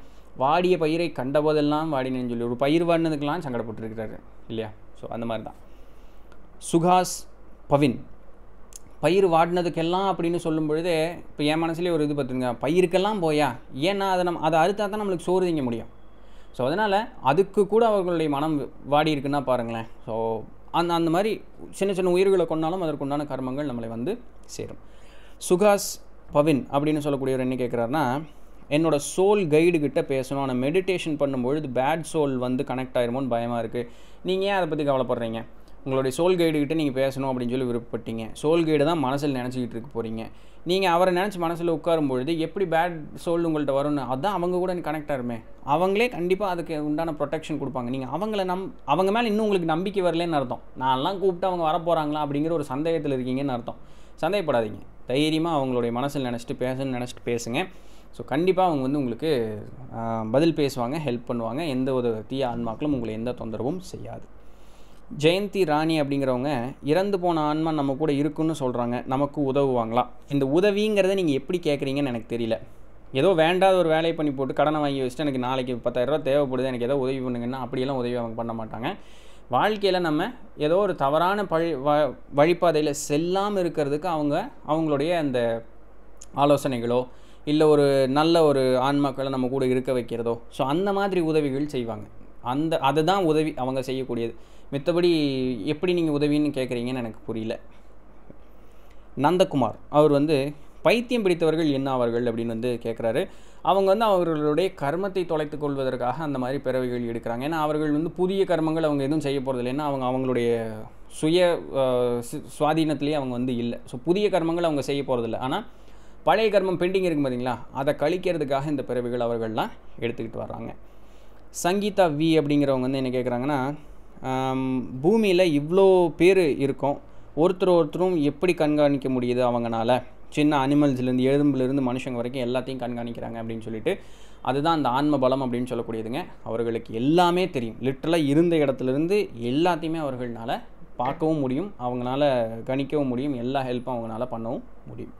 வாடிய பயிரை கண்டபோதெல்லாம் வாடினேன்னு சொல்லி ஒரு பயிர் வாடினதுக்கெல்லாம் சங்கடப்பட்டுருக்கிறாரு இல்லையா? ஸோ அந்த மாதிரி தான் சுகாஸ் பவின். பயிர் வாடினதுக்கெல்லாம் அப்படின்னு சொல்லும் பொழுதே இப்போ என் மனசுலேயே ஒரு இது பார்த்துருங்க பயிருக்கெல்லாம் போயா? ஏன்னா அதை நம்ம அதை அறுத்தா தான் நம்மளுக்கு சோறு திங்க முடியும். ஸோ அதனால் அதுக்கு கூட அவர்களுடைய மனம் வாடி இருக்குன்னா பாருங்களேன். ஸோ அந்த அந்த மாதிரி சின்ன சின்ன உயிர்களை கொண்டாலும் அதற்குண்டான கர்மங்கள் நம்மளை வந்து சேரும். சுகாஸ் பவின் அப்படின்னு சொல்லக்கூடியவர் என்ன கேட்குறாருன்னா என்னோட சோல் கைடு கிட்ட பேசணும். ஆனால் மெடிடேஷன் பண்ணும்பொழுது பேட் சோல் வந்து கனெக்ட் ஆயிருமோன்னு பயமாக இருக்குது நீங்கள் ஏன் அதை பற்றி கவலைப்படுறீங்க? உங்களுடைய சோல் கைடு கிட்ட நீங்கள் பேசணும் அப்படின்னு சொல்லி விருப்பப்பட்டீங்க. சோல் கைடு தான் மனசில் நினச்சிக்கிட்டு இருக்க போகிறீங்க நீங்கள் அவரை நினச்சி மனசில் உட்காரும் பொழுது எப்படி பேட் சோல் உங்கள்கிட்ட வரும்னு அதான் அவங்க கூட கனெக்ட் ஆயிருமே அவங்களே கண்டிப்பாக அதுக்கு உண்டான ப்ரொடெக்ஷன் கொடுப்பாங்க. நீங்கள் அவங்கள நம் அவங்க மேலே இன்னும் உங்களுக்கு நம்பிக்கை வரலன்னு அர்த்தம். நான்லாம் கூப்பிட்டு அவங்க வரப்போகிறாங்களா அப்படிங்கிற ஒரு சந்தேகத்தில் இருக்கீங்கன்னு அர்த்தம். சந்தேகப்படாதீங்க. தைரியமாக அவங்களுடைய மனசில் நினச்சிட்டு பேசணும்னு நினச்சிட்டு பேசுங்க. ஸோ கண்டிப்பாக அவங்க வந்து உங்களுக்கு பதில் பேசுவாங்க ஹெல்ப் பண்ணுவாங்க. எந்த ஒரு தீய ஆன்மாக்களும் உங்களை எந்த தொந்தரவும் செய்யாது. ஜெயந்தி ராணி அப்படிங்கிறவங்க இறந்து போன ஆன்மா நம்ம கூட இருக்குன்னு சொல்கிறாங்க நமக்கு உதவுவாங்களா? இந்த உதவிங்கிறத நீங்கள் எப்படி கேட்குறீங்கன்னு எனக்கு தெரியல. ஏதோ வேண்டாத ஒரு வேலையை பண்ணி போட்டு கடனை வாங்கி வச்சுட்டு எனக்கு நாளைக்கு பத்தாயிரரூபா தேவைப்படுது எனக்கு ஏதோ உதவி பண்ணுங்கன்னா அப்படியெல்லாம் உதவி அவங்க பண்ண மாட்டாங்க. வாழ்க்கையில் நம்ம ஏதோ ஒரு தவறான பழி வ வழிபாதையில் செல்லாமல் இருக்கிறதுக்கு அவங்க அவங்களுடைய அந்த ஆலோசனைகளோ இல்லை ஒரு நல்ல ஒரு ஆன்மாக்களை நம்ம கூட இருக்க வைக்கிறதோ ஸோ அந்த மாதிரி உதவிகள் செய்வாங்க. அந்த அதுதான் உதவி அவங்க செய்யக்கூடியது. மித்தபடி எப்படி நீங்கள் உதவின்னு கேட்குறீங்கன்னு எனக்கு புரியல. நந்தகுமார் அவர் வந்து பைத்தியம் பிடித்தவர்கள் என்ன ஆவார்கள் அப்படின்னு வந்து கேட்குறாரு அவங்க வந்து அவர்களுடைய கர்மத்தை தொலைத்து கொள்வதற்காக அந்த மாதிரி பிறவைகள் எடுக்கிறாங்க. ஏன்னா அவர்கள் வந்து புதிய கர்மங்கள் அவங்க எதுவும் செய்ய போகிறதில்ல ஏன்னா அவங்க அவங்களுடைய சுய சுவாதீனத்திலேயே அவங்க வந்து இல்லை. ஸோ புதிய கர்மங்கள் அவங்க செய்ய போகிறதில்ல ஆனால் பழைய கர்மம் பெண்டிங் இருக்கும் பார்த்தீங்களா அதை கழிக்கிறதுக்காக இந்த பிறவிகள் அவர்கள்லாம் எடுத்துக்கிட்டு வர்றாங்க. சங்கீதா வி அப்படிங்கிறவங்க வந்து என்ன கேட்குறாங்கன்னா பூமியில் இவ்வளோ பேர் இருக்கோம். ஒருத்தர் ஒருத்தரும் எப்படி கண்காணிக்க முடியுது அவங்கனால? சின்ன அனிமல்ஸ்லேருந்து எலும்புலேருந்து மனுஷங்க வரைக்கும் எல்லாத்தையும் கண்காணிக்கிறாங்க அப்படின்னு சொல்லிட்டு அதுதான் அந்த ஆன்ம பலம் அப்படின்னு சொல்லக்கூடியதுங்க. அவர்களுக்கு எல்லாமே தெரியும். லிட்டரலாக இருந்த இடத்துலேருந்து எல்லாத்தையுமே அவர்களால் பார்க்கவும் முடியும். அவங்களால கணிக்கவும் முடியும். எல்லா ஹெல்ப்பும் அவங்களால பண்ணவும் முடியும்.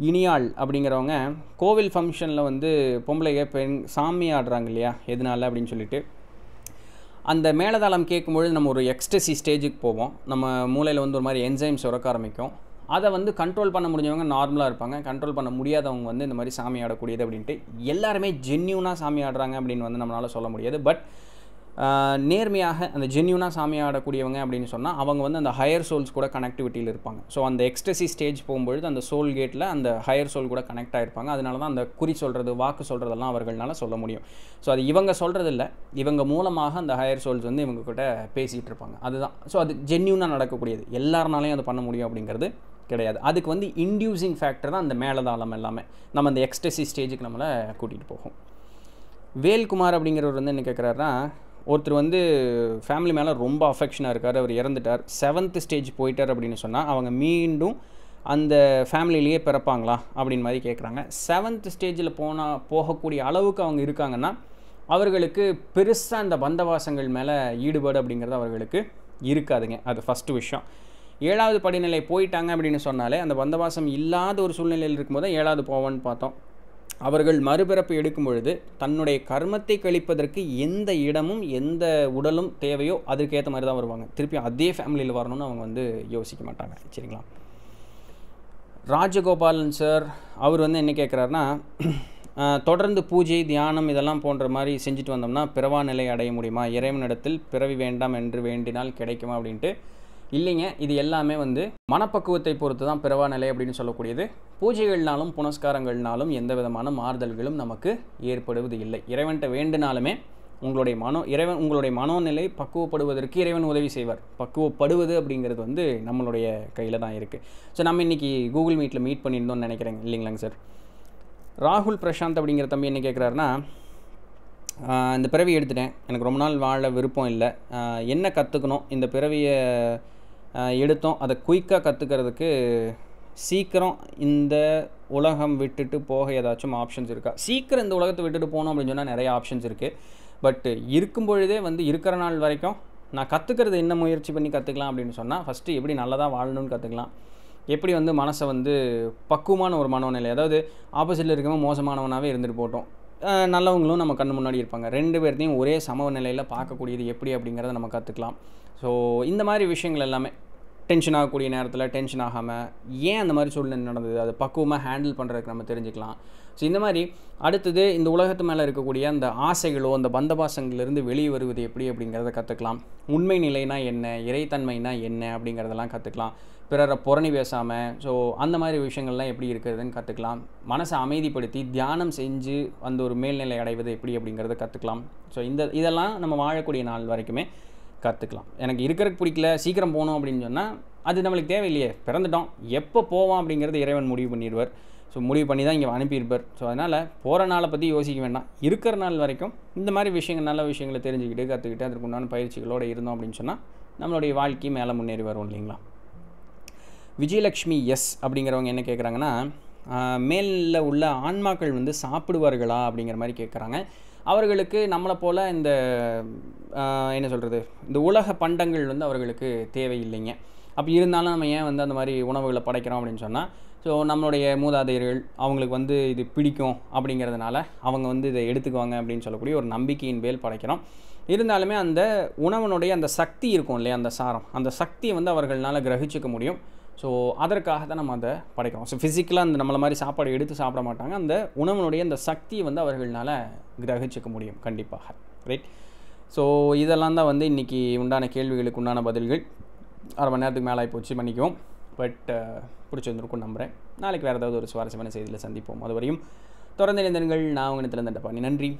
இனியாள் அப்படிங்கிறவங்க கோவில் ஃபங்க்ஷனில் வந்து பொம்பளைங்க பெண் சாமி ஆடுறாங்க இல்லையா? எதனால அப்படின்னு சொல்லிட்டு அந்த மேலதாளம் கேட்கும்பொழுது நம்ம ஒரு எக்ஸ்டசி ஸ்டேஜுக்கு போவோம். நம்ம மூளையில் வந்து ஒரு மாதிரி என்சைம் சுரக்க ஆரம்பிக்கும். அதை வந்து கண்ட்ரோல் பண்ண முடிஞ்சவங்க நார்மலாக இருப்பாங்க. கண்ட்ரோல் பண்ண முடியாதவங்க வந்து இந்த மாதிரி சாமி ஆடக்கூடியது அப்படின்ட்டு எல்லாருமே ஜென்யூனாக சாமி ஆடுறாங்க அப்படின்னு வந்து நம்மளால் சொல்ல முடியாது. பட் நேர்மையாக அந்த ஜென்யூனாக சாமி ஆடக்கூடியவங்க அப்படின்னு சொன்னால் அவங்க வந்து அந்த ஹையர் சோல்ஸ் கூட கனெக்டிவிட்டியில் இருப்பாங்க. ஸோ அந்த எக்ஸ்டசி ஸ்டேஜ் போகும்பொழுது அந்த சோல் கேட்டில் அந்த ஹையர் சோல் கூட கனெக்ட் ஆகிருப்பாங்க அதனால தான் அந்த குறி சொல்கிறது வாக்கு சொல்கிறதெல்லாம் அவர்களால் சொல்ல முடியும். ஸோ அது இவங்க சொல்கிறது இல்லை இவங்க மூலமாக அந்த ஹையர் சோல்ஸ் வந்து இவங்க கிட்ட பேசிகிட்டு இருப்பாங்க. அதுதான். ஸோ அது ஜென்யூனாக நடக்கக்கூடியது. எல்லாருனாலையும் அது பண்ண முடியும் அப்படிங்கிறது கிடையாது. அதுக்கு வந்து இன்டியூசிங் ஃபேக்டர் தான் அந்த மேலதாளம் எல்லாமே. நம்ம அந்த எக்ஸ்டசி ஸ்டேஜுக்கு நம்மளை கூட்டிகிட்டு போகும். வேல்குமார் அப்படிங்கிறவர் வந்து என்ன கேட்குறாருன்னா ஒருத்தர் வந்து ஃபேமிலி மேலே ரொம்ப அஃபெக்ஷனாக இருக்கார் அவர் இறந்துட்டார். செவன்த் ஸ்டேஜ் போயிட்டார் அப்படின்னு சொன்னால் அவங்க மீண்டும் அந்த ஃபேமிலியிலேயே பிறப்பாங்களா அப்படின்னு மாதிரி கேட்குறாங்க செவன்த் ஸ்டேஜில் போனால் போகக்கூடிய அளவுக்கு அவங்க இருக்காங்கன்னா அவர்களுக்கு பெருசாக அந்த பந்தவாசங்கள் மேலே ஈடுபாடு அப்படிங்கிறது அவர்களுக்கு இருக்காதுங்க. அது ஃபஸ்ட்டு விஷயம். ஏழாவது படிநிலை போயிட்டாங்க அப்படின்னு சொன்னாலே அந்த பந்தவாசம் இல்லாத ஒரு சூழ்நிலையில் இருக்கும்போது தான் ஏழாவது போவோன்னு பார்த்தோம். அவர்கள் மறுபிறப்பு எடுக்கும் பொழுது தன்னுடைய கர்மத்தை கழிப்பதற்கு எந்த இடமும் எந்த உடலும் தேவையோ அதுக்கேற்ற மாதிரி தான் வருவாங்க. திருப்பி அதே ஃபேமிலியில் வரணும்னு அவங்க வந்து யோசிக்க மாட்டாங்க. சரிங்களா? ராஜகோபாலன் சார் அவர் வந்து என்ன கேட்குறாருன்னா *clears throat* தொடர்ந்து பூஜை தியானம் இதெல்லாம் போன்ற மாதிரி செஞ்சுட்டு வந்தோம்னா பிறவா நிலை அடைய முடியுமா? இறைவனிடத்தில் பிறவி வேண்டாம் என்று வேண்டினால் கிடைக்குமா? அப்படின்ட்டு இல்லைங்க இது எல்லாமே வந்து மனப்பக்குவத்தை பொறுத்து தான் பிறவா நிலை அப்படின்னு சொல்லக்கூடியது. பூஜைகள்னாலும் புனஸ்காரங்கள்னாலும் எந்த விதமான மாறுதல்களும் நமக்கு ஏற்படுவது இல்லை. இறைவன்கிட்ட வேண்டுனாலுமே உங்களுடைய மனோ இறைவன் உங்களுடைய மனோநிலை பக்குவப்படுவதற்கு இறைவன் உதவி செய்வார். பக்குவப்படுவது அப்படிங்கிறது வந்து நம்மளுடைய கையில் தான் இருக்குது ஸோ நம்ம இன்றைக்கி கூகுள் மீட்டில் மீட் பண்ணியிருந்தோம்னு நினைக்கிறேங்க. இல்லைங்களாங்க சார்? ராகுல் பிரசாந்த் அப்படிங்கிற தம்பி என்ன கேட்குறாருன்னா இந்த பிறவி எடுத்துட்டேன். எனக்கு ரொம்ப நாள் வாழ விருப்பம் இல்லை. என்ன கற்றுக்கணும் இந்த பிறவியை எடுத்தோம். அதை குயிக்காக கற்றுக்கிறதுக்கு சீக்கிரம் இந்த உலகம் விட்டுட்டு போக ஏதாச்சும் ஆப்ஷன்ஸ் இருக்கா? சீக்கிரம் இந்த உலகத்தை விட்டுட்டு போகணும் அப்படின்னு சொன்னால் நிறைய ஆப்ஷன்ஸ் இருக்குது பட் இருக்கும் பொழுதே வந்து இருக்கிற நாள் வரைக்கும் நான் கற்றுக்கிறது என்ன முயற்சி பண்ணி கற்றுக்கலாம் அப்படின்னு சொன்னால் ஃபஸ்ட்டு எப்படி நல்லதாக வாழணும்னு கற்றுக்கலாம் எப்படி வந்து மனசை வந்து பக்குவமான ஒரு மனோநிலை அதாவது ஆப்போசிட்டில் இருக்கவங்க மோசமானவனாகவே இருந்துட்டு போட்டோம் நல்லவங்களும் நம்ம கண்ணு முன்னாடி இருப்பாங்க. ரெண்டு பேர்த்தையும் ஒரே சம நிலையில் பார்க்கக்கூடியது எப்படி அப்படிங்கிறத நம்ம கற்றுக்கலாம் ஸோ இந்த மாதிரி விஷயங்கள் எல்லாமே டென்ஷன் ஆகக்கூடிய நேரத்தில் டென்ஷன் ஆகாமல் ஏன் அந்த மாதிரி சூழ்நிலை நடந்தது? அதை பக்குவமாக ஹேண்டில் பண்ணுறதுக்கு நம்ம தெரிஞ்சுக்கலாம். ஸோ இந்த மாதிரி அடுத்தது இந்த உலகத்து மேலே இருக்கக்கூடிய அந்த ஆசைகளோ அந்த பந்தபாசங்கள்லேருந்து வெளியே வருவது எப்படி அப்படிங்கிறத கற்றுக்கலாம் உண்மை நிலைனா என்ன? இறைத்தன்மைனா என்ன? அப்படிங்கிறதெல்லாம் கற்றுக்கலாம் பிறரை புறணி பேசாமல் ஸோ அந்த மாதிரி விஷயங்கள்லாம் எப்படி இருக்கிறதுன்னு கற்றுக்கலாம் மனசை அமைதிப்படுத்தி தியானம் செஞ்சு அந்த ஒரு மேல்நிலை அடைவது எப்படி அப்படிங்கிறத கற்றுக்கலாம் ஸோ இந்த இதெல்லாம் நம்ம வாழக்கூடிய நாள் வரைக்குமே கற்றுக்கலாம் எனக்கு இருக்கிறக்கு பிடிக்கல சீக்கிரம் போகணும் அப்படின்னு சொன்னால் அது நம்மளுக்கு தேவையில்லையே. பிறந்துட்டோம். எப்போ போவோம் அப்படிங்கிறது இறைவன் முடிவு பண்ணிடுவார். ஸோ முடிவு பண்ணி தான் இங்கே அனுப்பியிருப்பார். ஸோ அதனால் போகிற நாளை பற்றி யோசிக்க வேண்டாம். இருக்கிற நாள் வரைக்கும் இந்த மாதிரி விஷயங்கள் நல்ல விஷயங்களை தெரிஞ்சுக்கிட்டு கற்றுக்கிட்டு அதற்கு உண்டான பயிற்சிகளோடு இருந்தோம் அப்படின்னு சொன்னால் நம்மளுடைய வாழ்க்கை மேலே முன்னேறி வரும் இல்லைங்களா? விஜயலக்ஷ்மி எஸ் அப்படிங்கிறவங்க என்ன கேட்குறாங்கன்னா மேலில் உள்ள ஆன்மாக்கள் வந்து சாப்பிடுவார்களா? அப்படிங்கிற மாதிரி கேட்குறாங்க அவர்களுக்கு நம்மளை போல் இந்த என்ன சொல்கிறது இந்த உலக பண்டங்கள் வந்து அவர்களுக்கு தேவையில்லைங்க. அப்படி இருந்தாலும் நம்ம ஏன் வந்து அந்த மாதிரி உணவுகளை படைக்கிறோம் அப்படின்னு சொன்னால் ஸோ நம்மளுடைய மூதாதையர்கள் அவங்களுக்கு வந்து இது பிடிக்கும் அப்படிங்கிறதுனால அவங்க வந்து இதை எடுத்துக்குவாங்க அப்படின்னு சொல்லக்கூடிய ஒரு நம்பிக்கையின் பேல் படைக்கிறோம். இருந்தாலுமே அந்த உணவனுடைய அந்த சக்தி இருக்கும் இல்லையா அந்த சாரம். அந்த சக்தியை வந்து அவர்களால் கிரகிச்சிக்க முடியும். ஸோ அதற்காக தான் நம்ம அதை படைக்கிறோம். ஸோ ஃபிசிக்கலாக அந்த நம்மளை மாதிரி சாப்பாடு எடுத்து சாப்பிட மாட்டாங்க. அந்த உணவனுடைய அந்த சக்தியை வந்து அவர்களால் கிரகிச்சிக்க முடியும். கண்டிப்பாக. ரைட் ஸோ இதெல்லாம் தான் வந்து இன்றைக்கி உண்டான கேள்விகளுக்கு உண்டான பதில்கள். அரை மணி நேரத்துக்கு மேலே போச்சு பண்ணிக்குவோம் பட் uh, பிடிச்சிருந்துருக்கும் நம்புகிறேன் நாளைக்கு வேறு ஏதாவது ஒரு சுவாரஸ்யமான செய்தியில் சந்திப்போம். அது வரையும் தொடர்ந்து இணைந்தர்கள் நான் உங்கள் இடத்துல நன்றி.